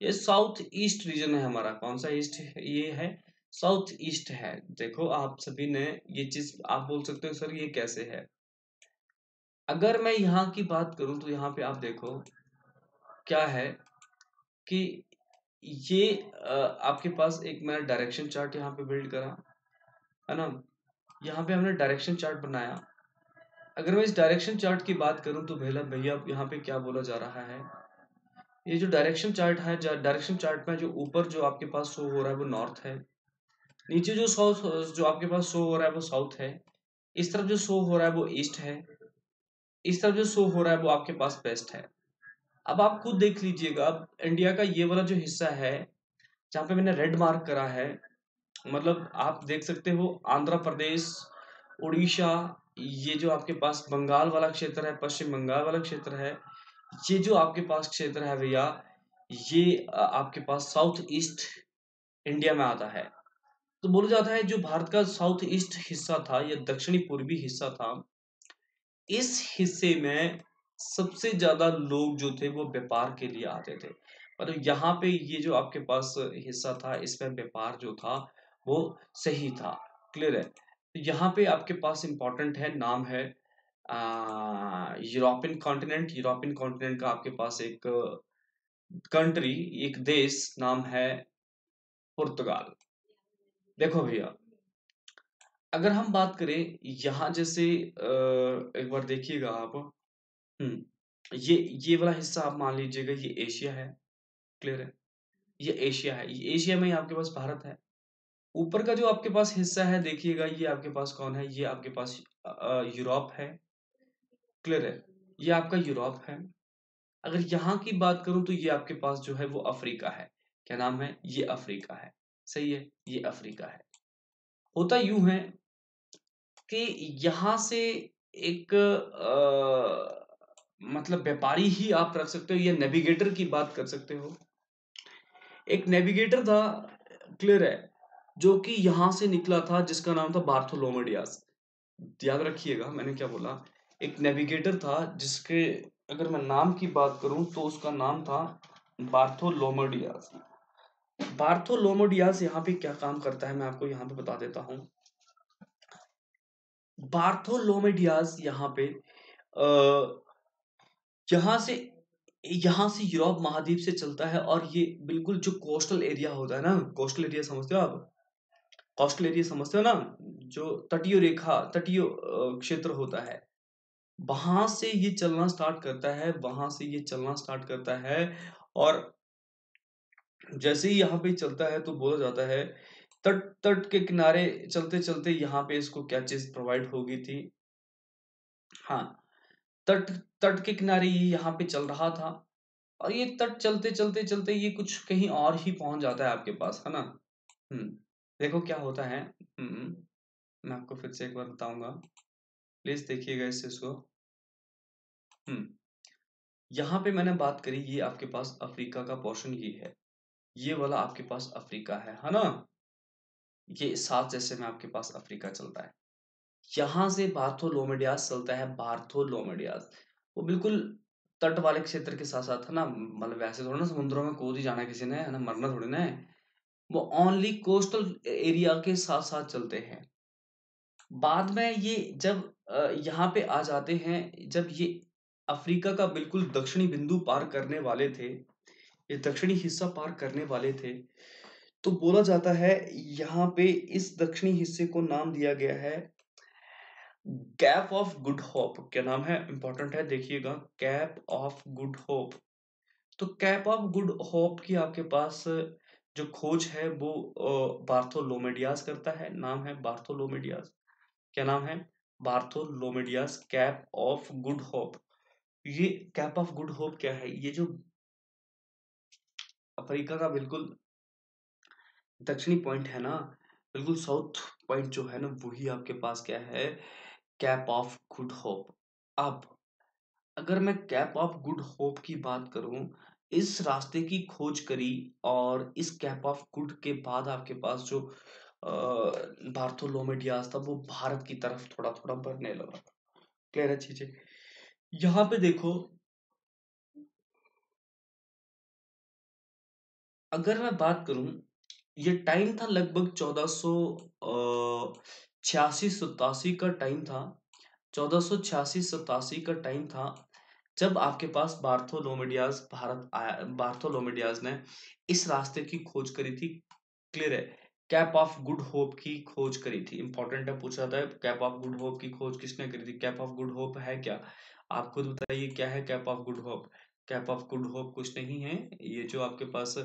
ये साउथ ईस्ट रीजन है हमारा। कौन सा ईस्ट ये है साउथ ईस्ट है। देखो, आप सभी ने ये चीज़, आप बोल सकते हो, सर, ये कैसे है? अगर मैं यहाँ की बात करूँ तो यहाँ पे आप देखो, क्या है कि ये आपके पास एक मैंने डायरेक्शन चार्ट यहाँ पे बिल्ड करा, है ना? यहाँ पे हमने डायरेक्शन चार्ट बनाया। अगर मैं इस डायरेक्शन चार्ट की बात करूँ तो भैया भैया यहाँ पे क्या बोला जा रहा है? ये जो डायरेक्शन चार्ट है डायरेक्शन चार्ट में जो ऊपर जो आपके पास शो हो रहा है, वो नॉर्थ है। नीचे जो साउथ जो आपके पास शो हो रहा है वो साउथ है। इस तरफ़ जो शो हो रहा है वो ईस्ट है। इस तरफ़ जो शो हो रहा है वो आपके पास वेस्ट है। अब आप खुद देख लीजिएगा इंडिया का ये वाला जो हिस्सा है, जहाँ पे मैंने रेड मार्क करा है मतलब आप देख सकते हो आंध्र प्रदेश, उड़ीसा, ये जो आपके पास बंगाल वाला क्षेत्र है, पश्चिम बंगाल वाला क्षेत्र है, ये जो आपके पास क्षेत्र है भैया, ये आपके पास साउथ ईस्ट इंडिया में आता है। तो बोला जाता है जो भारत का साउथ ईस्ट हिस्सा था या दक्षिणी पूर्वी हिस्सा था, इस हिस्से में सबसे ज़्यादा लोग जो थे वो व्यापार के लिए आते थे। और यहाँ पे ये जो आपके पास हिस्सा था, इसमें व्यापार जो था वो सही था। क्लियर है? तो यहाँ पे आपके पास इंपॉर्टेंट है, नाम है यूरोपियन कॉन्टिनेंट यूरोपियन कॉन्टिनेंट का आपके पास एक कंट्री एक देश, नाम है पुर्तगाल। देखो भैया, अगर हम बात करें यहाँ जैसे एक बार देखिएगा आप हम्म ये ये वाला हिस्सा आप मान लीजिएगा ये एशिया है, क्लियर है? ये एशिया है, ये एशिया में ही आपके पास भारत है। ऊपर का जो आपके पास हिस्सा है, देखिएगा ये आपके पास कौन है? ये आपके पास यूरोप है, क्लियर है? ये आपका यूरोप है। अगर यहाँ की बात करूँ तो ये आपके पास जो है वो अफ्रीका है। क्या नाम है? ये अफ्रीका है। सही है ये अफ्रीका है। होता यूँ है कि यहाँ से एक आ, मतलब व्यापारी ही आप रख सकते हो या नेविगेटर की बात कर सकते हो। एक नेविगेटर था क्लियर है जो कि यहाँ से निकला था जिसका नाम था बार्थोलोमेडियास। याद रखिएगा मैंने क्या बोला? एक नेविगेटर था जिसके अगर मैं नाम की बात करूँ तो उसका नाम था बार्थोलोमेडियास। बार्थोलोमेडियास यहाँ पे क्या काम करता है मैं आपको यहाँ पे बता देता हूँ। बार्थोलोमेडियास यहाँ पे यहाँ से यहाँ से यूरोप महाद्वीप से चलता है और ये बिल्कुल जो कोस्टल एरिया होता है ना, कोस्टल एरिया समझते हो आप? कोस्टल एरिया समझते हो ना, जो तटीय रेखा, तटीय क्षेत्र होता है। वहाँ से ये चलना स्टार्ट करता है, वहाँ से ये चलना स्टार्ट करता है और जैसे ही यहाँ पे चलता है तो बोला जाता है, तट तट के किनारे चलते चलते यहाँ पे इसको क्या चीज़ प्रोवाइड होगी थी? हाँ तट तट के किनारे ये यहाँ पे चल रहा था। और ये तट चलते चलते चलते ये कुछ कहीं और ही पहुँच जाता है आपके पास, है ना? हम्म देखो क्या होता है। हम्म मैं आपको फिर से एक बार बताऊँगा। प्लीज़ देखिएगा इस चीज़ को। हम्म यहाँ पे मैंने बात करी, ये आपके पास अफ्रीका का पोर्शन ये है। ये वाला आपके पास अफ्रीका है है ना? ये सात जैसे में आपके पास अफ्रीका चलता है। यहाँ से बार्थोलोमेडियास चलता है, बार्थोलोमेडियास। वो बिल्कुल तट वाले क्षेत्र के साथ साथ है ना? मतलब वैसे थोड़ा ना समुद्रों में कूद ही जाना किसी ने, है ना? मरना थोड़ी ना है। वो ओनली कोस्टल एरिया के साथ साथ चलते हैं। बाद में ये जब यहाँ पे आ जाते हैं, जब ये अफ्रीका का बिल्कुल दक्षिणी बिंदु पार करने वाले थे ये दक्षिणी हिस्सा पार करने वाले थे। तो बोला जाता है, यहाँ पे इस दक्षिणी हिस्से को नाम दिया गया है कैप ऑफ़ गुड होप क्या नाम है? इंपॉर्टेंट है, देखिएगा। कैप ऑफ़ गुड होप तो कैप ऑफ़ गुड होप की आपके पास जो खोज है, वो बार्थोलोमेडियास करता है। नाम है बार्थोलोमेडियास। क्या नाम है? Bartholomew Dias. Cape of good hope ये कैप ऑफ़ गुड होप क्या है? ये जो अफ्रीका का बिल्कुल दक्षिणी पॉइंट है ना, बिल्कुल साउथ पॉइंट जो है ना, वही आपके पास क्या है? कैप ऑफ़ गुड होप अब, अगर मैं कैप ऑफ़ गुड होप की बात करूँ, इस रास्ते की खोज करी और इस कैप ऑफ़ गुड के बाद आपके पास जो बार्थोलोमेडियास था, वो भारत की तरफ़ थोड़ा थोड़ा बढ़ने लगा। क्लियर है चीज़ें? यहाँ पे देखो अगर मैं बात करूँ, ये टाइम था लगभग चौदह सो छियासी सतासी का टाइम था। चौदह सो छियासी सतासी का टाइम था जब आपके पास बार्थोलोमेडियाज भारत आया बार्थोलोमेडियाज ने इस रास्ते की खोज करी थी। क्लियर है? कैप ऑफ़ गुड होप की खोज करी थी। इंपॉर्टेंट है, पूछा था कैप ऑफ़ गुड होप की खोज किसने करी थी? कैप ऑफ़ गुड होप है क्या? आप खुद बताइए, क्या है cape of good hope? Cape of good hope कुछ नहीं है। ये जो आपके पास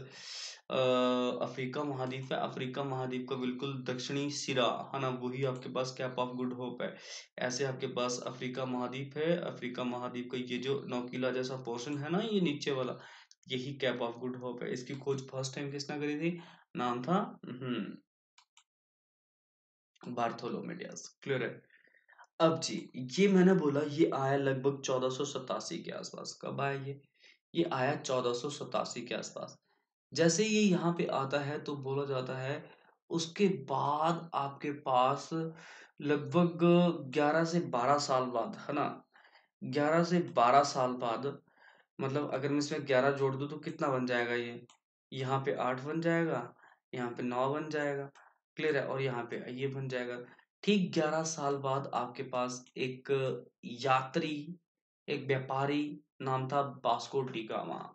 अफ्रीका महाद्वीप है, अफ्रीका महाद्वीप का बिल्कुल दक्षिणी सिरा, है ना, वही आपके पास कैप ऑफ़ गुड होप है। ऐसे आपके पास अफ्रीका महाद्वीप है, अफ्रीका महाद्वीप का ये जो नौकीला जैसा पोर्शन है ना, ये नीचे वाला, यही कैप ऑफ़ गुड होप है। इसकी खोज फ़र्स्ट टाइम किसने करी थी? नाम था हम्म बार्थोलोमेडियास। क्लियर है? अब जी, ये मैंने बोला, ये आया लगभग चौदह के आसपास कब आया ये। ये आया चौदह के आसपास। जैसे ये यहाँ पे आता है तो बोला जाता है, उसके बाद आपके पास लगभग ग्यारह से बारह साल बाद, है ना? ग्यारह से बारह साल बाद मतलब अगर मैं इसमें ग्यारह जोड़ दूँ तो कितना बन जाएगा ये? यहाँ पे आठ बन जाएगा, यहाँ पे नौ बन जाएगा क्लियर है? और यहाँ पे ये बन जाएगा। ठीक ग्यारह साल बाद आपके पास एक यात्री एक व्यापारी नाम था Vasco da Gama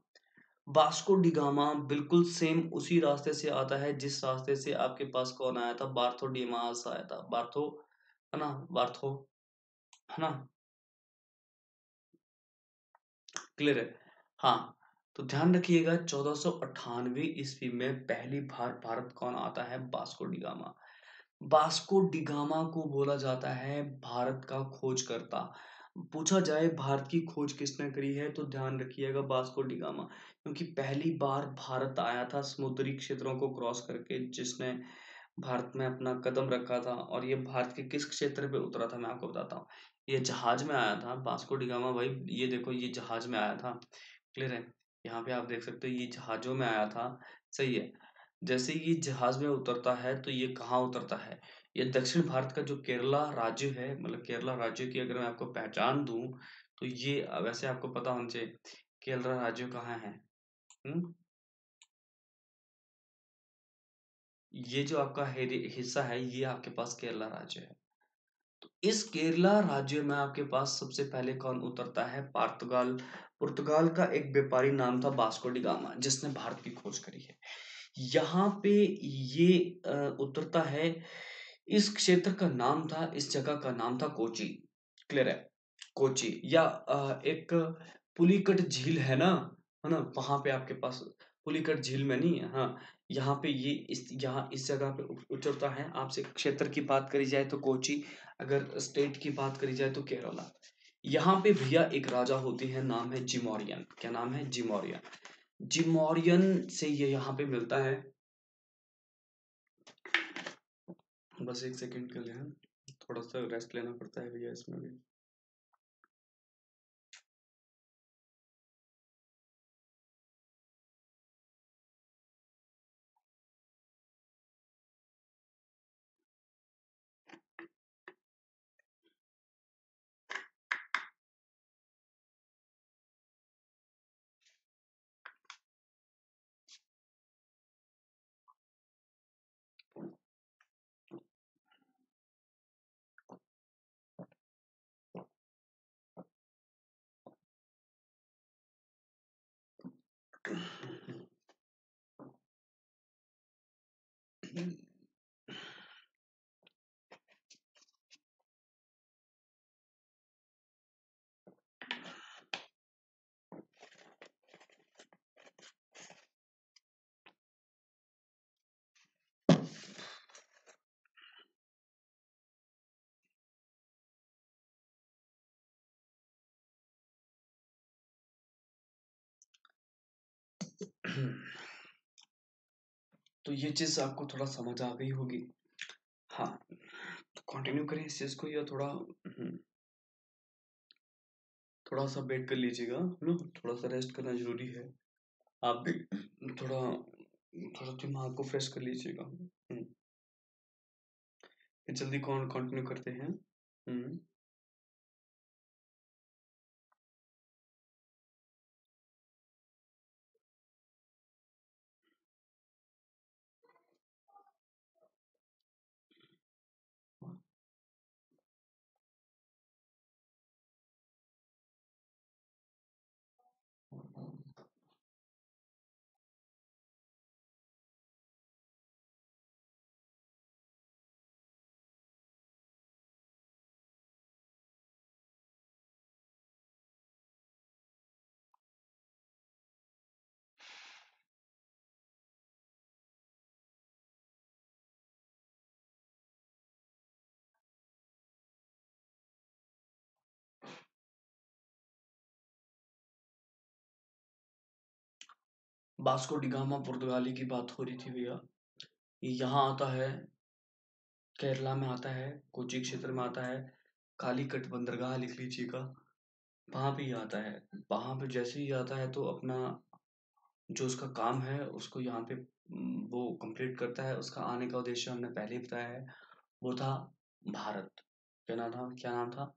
Vasco da Gama बिल्कुल सेम उसी रास्ते से आता है, जिस रास्ते से आपके पास कौन आया था? बार्थो डिमास आया था। बार्थो, है ना? बार्थो, है ना? क्लियर है? हाँ तो ध्यान रखिएगा, चौदह सौ अट्ठानवे ईस्वी में पहली बार भारत कौन आता है? बास्को डिगामा बास्को डिगामा को बोला जाता है भारत का खोजकर्ता। पूछा जाए भारत की खोज किसने करी है तो ध्यान रखिएगा बास्को डिगामा क्योंकि पहली बार भारत आया था समुद्री क्षेत्रों को क्रॉस करके, जिसने भारत में अपना कदम रखा था और ये भारत के किस क्षेत्र पे उतरा था, मैं आपको बताता हूँ। ये जहाज़ में आया था बास्को डिगामा भाई। ये देखो, ये जहाज़ में आया था। क्लियर है? यहाँ पे आप देख सकते हो, ये जहाजों में आया था। सही है? जैसे ये जहाज़ में उतरता है तो ये कहाँ उतरता है? ये दक्षिण भारत का जो केरला राज्य है मतलब केरला राज्य की अगर मैं आपको पहचान दूँ तो ये वैसे आपको पता होना चाहिए, केरला राज्य कहाँ है? हम्म ये जो आपका हिस्सा है, ये आपके पास केरला राज्य है। तो इस केरला राज्य में आपके पास सबसे पहले कौन उतरता है? पुर्तगाल। पुर्तगाल का एक व्यापारी नाम था बास्को डिगामा जिसने भारत की खोज करी है। यहाँ पे ये उतरता है इस क्षेत्र का नाम था, इस जगह का नाम था कोची। क्लियर है? कोची या एक पुलिकट झील है ना? है ना? वहाँ पे आपके पास पुलिकट झील में नहीं है यहाँ पे ये इस, यहाँ इस जगह पे उचरता है। आपसे क्षेत्र की बात करी जाए तो कोची, अगर स्टेट की बात करी जाए तो केरला। यहाँ पे भैया एक राजा होती है, नाम है जिमोरियन। क्या नाम है? जिमोरियन। जिमोरियन से ये यहाँ पे मिलता है। बस एक सेकंड के लिए थोड़ा सा रेस्ट लेना पड़ता है भैया इसमें भी। तो ये चीज़ आपको थोड़ा समझ आ गई होगी हाँ तो कंटिन्यू करें इस चीज़ को या थोड़ा हम्म। थोड़ा सा वेट कर लीजिएगा ना थोड़ा सा रेस्ट करना ज़रूरी है आप भी थोड़ा थोड़ा दिमाग को फ्रेश कर लीजिएगा हम्म। जल्दी कौन कंटिन्यू करते हैं बास्को डिगामा पुर्तगाली की बात हो रही थी भैया। यहाँ आता है, केरला में आता है, कोची क्षेत्र में आता है, कालीकट बंदरगाह लिख लीजिएगा वहाँ पे ही आता है। वहाँ पे जैसे ही आता है तो अपना जो उसका काम है, उसको यहाँ पे वो कंप्लीट करता है। उसका आने का उद्देश्य हमने पहले ही बताया है, वो था भारत। क्या नाम था? क्या नाम था?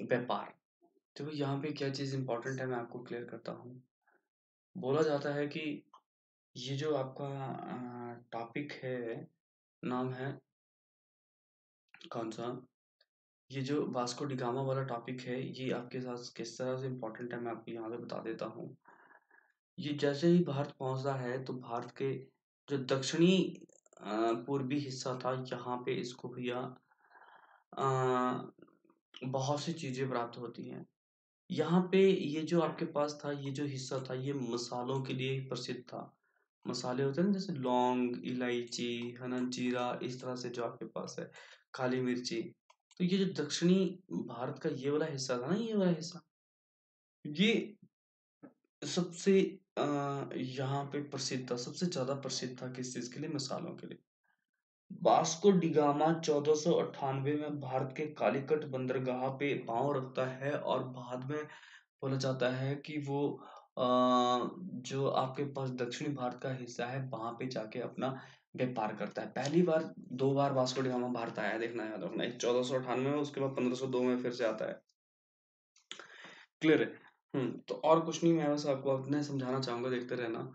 व्यापार। तो यहाँ पे क्या चीज़ इंपॉर्टेंट है मैं आपको क्लियर करता हूँ। बोला जाता है कि ये जो आपका टॉपिक है, नाम है कौन सा? ये जो वास्को डिगामा वाला टॉपिक है, ये आपके साथ किस तरह से इम्पोर्टेंट है, मैं आपको यहाँ पे बता देता हूँ। ये जैसे ही भारत पहुँचता है तो भारत के जो दक्षिणी पूर्वी हिस्सा था, यहाँ पे इसको भैया बहुत सी चीज़ें प्राप्त होती हैं। यहाँ पे ये जो आपके पास था, ये जो हिस्सा था, ये मसालों के लिए प्रसिद्ध था। मसाले होते हैं जैसे लौंग, इलायची, है ना, जीरा, इस तरह से जो आपके पास है, काली मिर्ची। तो ये जो दक्षिणी भारत का ये वाला हिस्सा था ना, ये वाला हिस्सा, ये सबसे, अः, यहाँ पे प्रसिद्ध था, सबसे ज़्यादा प्रसिद्ध था किस चीज़ के लिए? मसालों के लिए। वास्को डिगामा चौदह में भारत के कालीकट बंदरगाह पे पाँव रखता है और बाद में बोला जाता है कि वो जो आपके पास दक्षिणी भारत का हिस्सा है, वहाँ पे जाके अपना व्यापार करता है। पहली बार, दो बार वास्को डिगामा भारत आया, देखना, याद रखना। एक चौदह सौ अठानवे में, उसके बाद पंद्रह सौ दो में फिर से आता है। क्लियर है? हम्म तो और कुछ नहीं, मैं बस आपको अपने समझाना चाहूँगा, देखते रहना।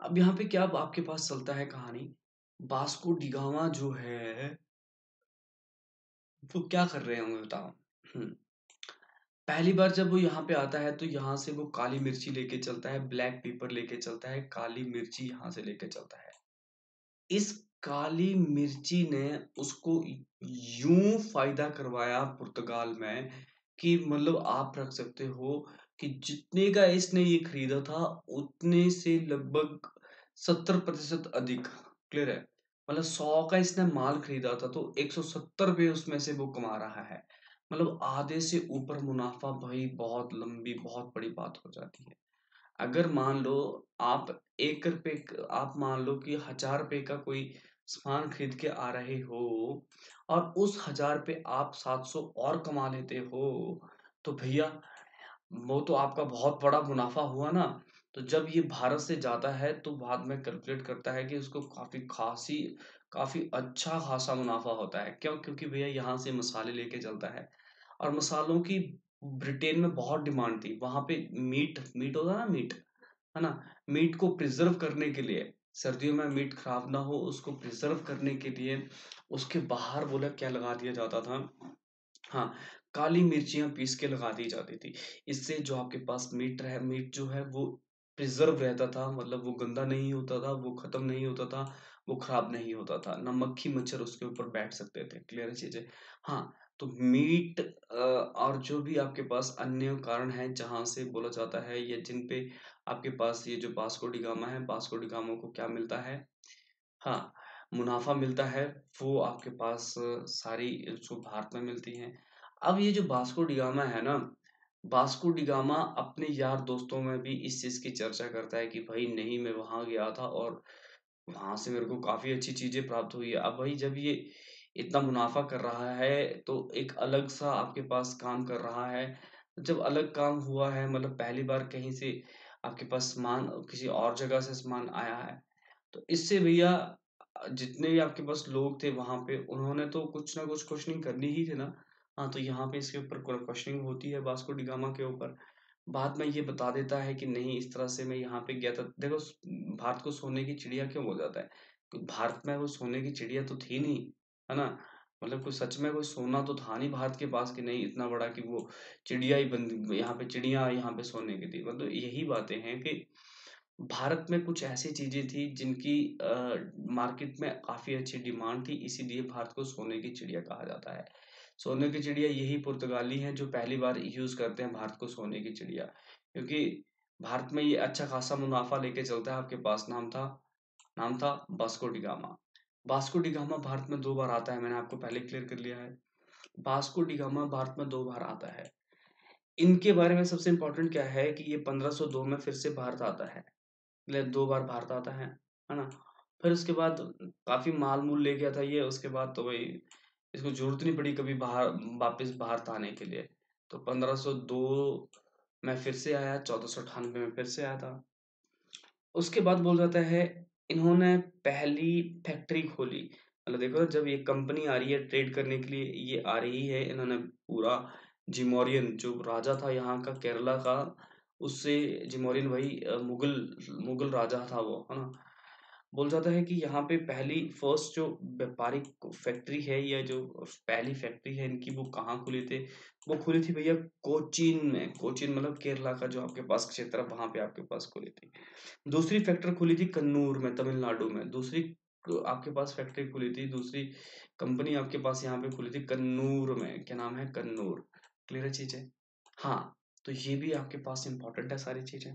अब यहाँ पे क्या आपके पास चलता है कहानी? बास्को डिगामा जो है, वो क्या कर रहे होंगे बताओ? हम्म। पहली बार जब वो यहाँ पे आता है तो यहाँ से वो काली मिर्ची लेके चलता है, ब्लैक पेपर लेके चलता है, काली मिर्ची यहाँ से लेके चलता है। इस काली मिर्ची ने उसको यूँ फ़ायदा करवाया पुर्तगाल में कि मतलब आप रख सकते हो कि जितने का इसने ये खरीदा था, उतने से लगभग सत्तर प्रतिशत अधिक। क्लियर है? मतलब सौ का इसने माल खरीदा था तो एक सौ सत्तर रुपये उसमें से वो कमा रहा है। मतलब आधे से ऊपर मुनाफा भाई बहुत लंबी, बहुत बड़ी बात हो जाती है। अगर मान लो आप एक रुपए आप मान लो कि हज़ार रुपये का कोई सामान खरीद के आ रहे हो और उस हज़ार पे आप सात सौ और कमा लेते हो तो भैया वो तो आपका बहुत बड़ा मुनाफा हुआ ना। तो जब ये भारत से जाता है तो बाद में कैलकुलेट करता है कि उसको काफ़ी खासी, काफ़ी अच्छा खासा मुनाफा होता है। क्यों? क्योंकि भैया यहाँ से मसाले लेके चलता है। और मसालों की ब्रिटेन में बहुत डिमांड थी। वहाँ पे मीट मीट होता ना, मीट, है ना? मीट को प्रिजर्व करने के लिए, सर्दियों में मीट खराब ना हो, उसको प्रिजर्व करने के लिए उसके बाहर बोला क्या लगा दिया जाता था? हाँ काली मिर्चियाँ पीस के लगा दी जाती थी। इससे जो आपके पास मीट रहे, मीट जो है वो प्रिजर्व रहता था मतलब वो गंदा नहीं होता था, वो खत्म नहीं होता था, वो खराब नहीं होता था। ना मक्खी मच्छर उसके ऊपर बैठ सकते थे क्लियर चीज़ें? हाँ तो मीट और जो भी आपके पास अन्य कारण है जहाँ से बोला जाता है या जिन पे आपके पास ये जो बास्को डिगामा है बास्को डिगामा को क्या मिलता है? हाँ मुनाफा मिलता है, वो आपके पास सारी जो भारत में मिलती है। अब ये जो बास्को डिगामा है ना बास्को डिगामा अपने यार दोस्तों में भी इस चीज़ की चर्चा करता है कि भाई नहीं, मैं वहाँ गया था और वहाँ से मेरे को काफ़ी अच्छी चीज़ें प्राप्त हुई। है अब भाई जब ये इतना मुनाफा कर रहा है तो एक अलग सा आपके पास काम कर रहा है। जब अलग काम हुआ है मतलब पहली बार कहीं से आपके पास सामान, किसी और जगह से सामान आया है तो इससे भैया जितने भी आपके पास लोग थे वहाँ पे, उन्होंने तो कुछ ना कुछ क्वेश्चनिंग करनी ही थी ना। हाँ तो यहाँ पे इसके ऊपर क्वेश्चनिंग होती है बास्को डिगामा के ऊपर। बाद में ये बता देता है कि नहीं इस तरह से मैं यहाँ पे गया था। देखो भारत को सोने की चिड़िया क्यों बोल जाता है? भारत में वो सोने की चिड़िया तो थी नहीं है ना? मतलब कोई सच में कोई सोना तो था नहीं भारत के पास कि नहीं इतना बड़ा कि वो चिड़िया ही बंद यहाँ पे चिड़िया यहाँ पे सोने की थी। मतलब यही बातें हैं कि भारत में कुछ ऐसी चीज़ें थी जिनकी आ, मार्केट में काफ़ी अच्छी डिमांड थी इसीलिए भारत को सोने की चिड़िया कहा जाता है। सोने की चिड़िया यही पुर्तगाली हैं जो पहली बार यूज़ करते हैं भारत को सोने की चिड़िया। क्योंकि भारत में ये अच्छा खासा मुनाफा लेके चलता है, आपके पास नाम था नाम था Vasco da Gama Vasco da Gama Bharat में दो बार आता है, मैंने आपको पहले क्लियर कर लिया है। बास्को डिगामा भारत में दो बार आता है। इनके बारे में सबसे इम्पोर्टेंट क्या है कि ये 1502 में फिर से भारत आता है। दो बार भारत आता है है ना? फिर उसके बाद काफ़ी माल मूल ले गया था ये, उसके बाद तो भाई इसको ज़रूरत नहीं पड़ी कभी बाहर, वापस भारत आने के लिए। तो 1502 में फिर से आया, चौदह में फिर से आया था। उसके बाद बोल जाता है, इन्होंने पहली फैक्ट्री खोली। मतलब देखो जब ये कंपनी आ रही है ट्रेड करने के लिए, ये आ रही है, इन्होंने पूरा जिमोरियन, जो राजा था यहाँ का, केरला का, उससे जिमोरियन भाई मुगल मुगल राजा था वो, है ना? बोल जाता है कि यहाँ पे पहली फ़र्स्ट जो व्यापारिक फैक्ट्री है या जो पहली फैक्ट्री है, इनकी वो कहाँ खुली थी? वो खुली थी भैया कोचीन में। कोचीन मतलब केरला का जो आपके पास क्षेत्र है, वहाँ पे आपके पास खुली थी। दूसरी फैक्ट्री खुली थी कन्नूर में, तमिलनाडु में। दूसरी आपके पास फैक्ट्री खुली थी, दूसरी कंपनी आपके पास यहाँ पे खुली थी कन्नूर में। क्या नाम है? कन्नूर। क्लियर चीज़? है हाँ तो ये भी आपके पास इंपॉर्टेंट है सारी चीज़ें।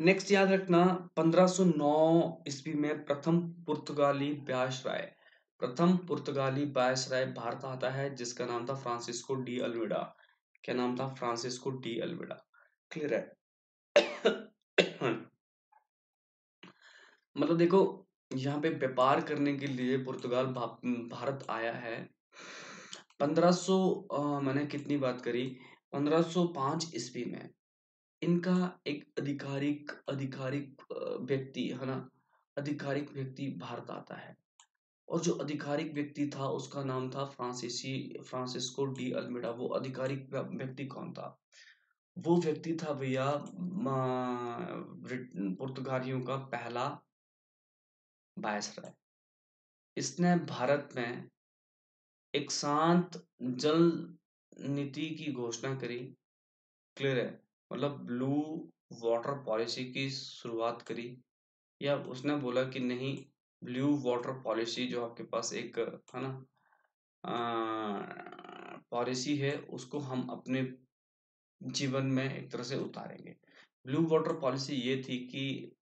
नेक्स्ट याद रखना 1509 ईस्वी में प्रथम पुर्तगाली ब्यास राय। प्रथम पुर्तगाली राय भारत आता है, जिसका नाम था फ्रांसिस्को डी अल्विडा। क्या नाम था? Francisco de अल्विडा। क्लियर है? (coughs) मतलब देखो, यहाँ पे व्यापार करने के लिए पुर्तगाल भारत आया है। 1500 मैंने कितनी बात करी? 1505 ईस्वी में। इनका एक आधिकारिक आधिकारिक व्यक्ति, है ना? आधिकारिक व्यक्ति भारत आता है। और जो आधिकारिक व्यक्ति था, उसका नाम था फ्रांसीसी, फ्रांसिस्को डी अल्मेडा। वो आधिकारिक व्यक्ति कौन था? वो व्यक्ति था भैया पुर्तगालियों का पहला वायसराय। इसने भारत में एक शांत जल नीति की घोषणा करी, क्लियर है? मतलब ब्लू वाटर पॉलिसी की शुरुआत करी, या उसने बोला कि नहीं ब्लू वाटर पॉलिसी जो आपके पास एक है ना पॉलिसी है, उसको हम अपने जीवन में एक तरह से उतारेंगे। ब्लू वाटर पॉलिसी ये थी कि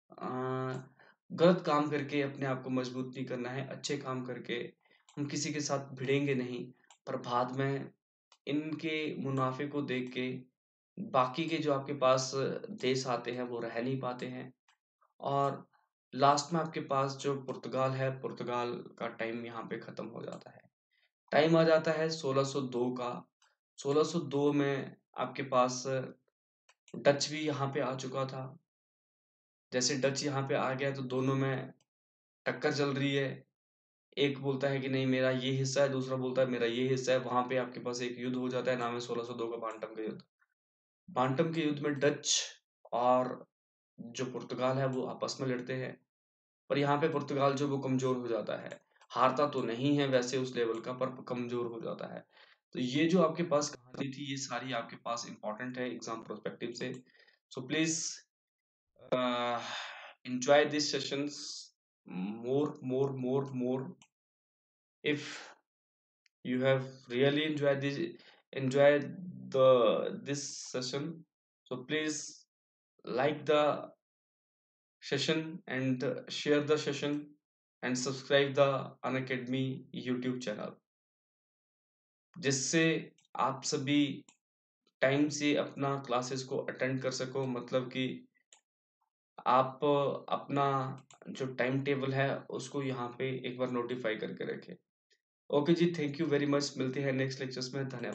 गलत काम करके अपने आप को मज़बूत नहीं करना है, अच्छे काम करके हम किसी के साथ भिड़ेंगे नहीं, पर बाद में इनके मुनाफे को देख के बाकी के जो आपके पास देश आते हैं, वो रह नहीं पाते हैं। और लास्ट में आपके पास जो पुर्तगाल है, पुर्तगाल का टाइम यहाँ पे खत्म हो जाता है। टाइम आ जाता है 1602 का। 1602 में आपके पास डच भी यहाँ पे आ चुका था। जैसे डच यहाँ पे आ गया तो दोनों में टक्कर चल रही है। एक बोलता है कि नहीं, मेरा ये हिस्सा है, दूसरा बोलता है, मेरा ये हिस्सा है। वहाँ पे आपके पास एक युद्ध हो जाता है, नाम है 1602 का बांटम का युद्ध। बांटम के युद्ध में डच और जो पुर्तगाल है वो आपस में लड़ते हैं। पर यहाँ पे पुर्तगाल जो वो कमज़ोर हो जाता है। हारता तो नहीं है वैसे उस लेवल का, पर कमज़ोर हो जाता है। तो ये जो आपके पास कहानी थी, ये सारी आपके पास इंपॉर्टेंट है एग्ज़ाम प्रोस्पेक्टिव से। So please enjoy these sessions more more more more. If you have really enjoyed this, enjoyed the, this session. So, please like the session and share the session and subscribe the Unacademy YouTube channel. जिससे आप सभी time से अपना classes को attend कर सको मतलब कि आप अपना जो टाइम टेबल है, उसको यहाँ पे एक बार नोटिफाई करके रखें। ओके जी थैंक यू वेरी मच मिलते हैं नेक्स्ट लेक्चर्स में। धन्यवाद।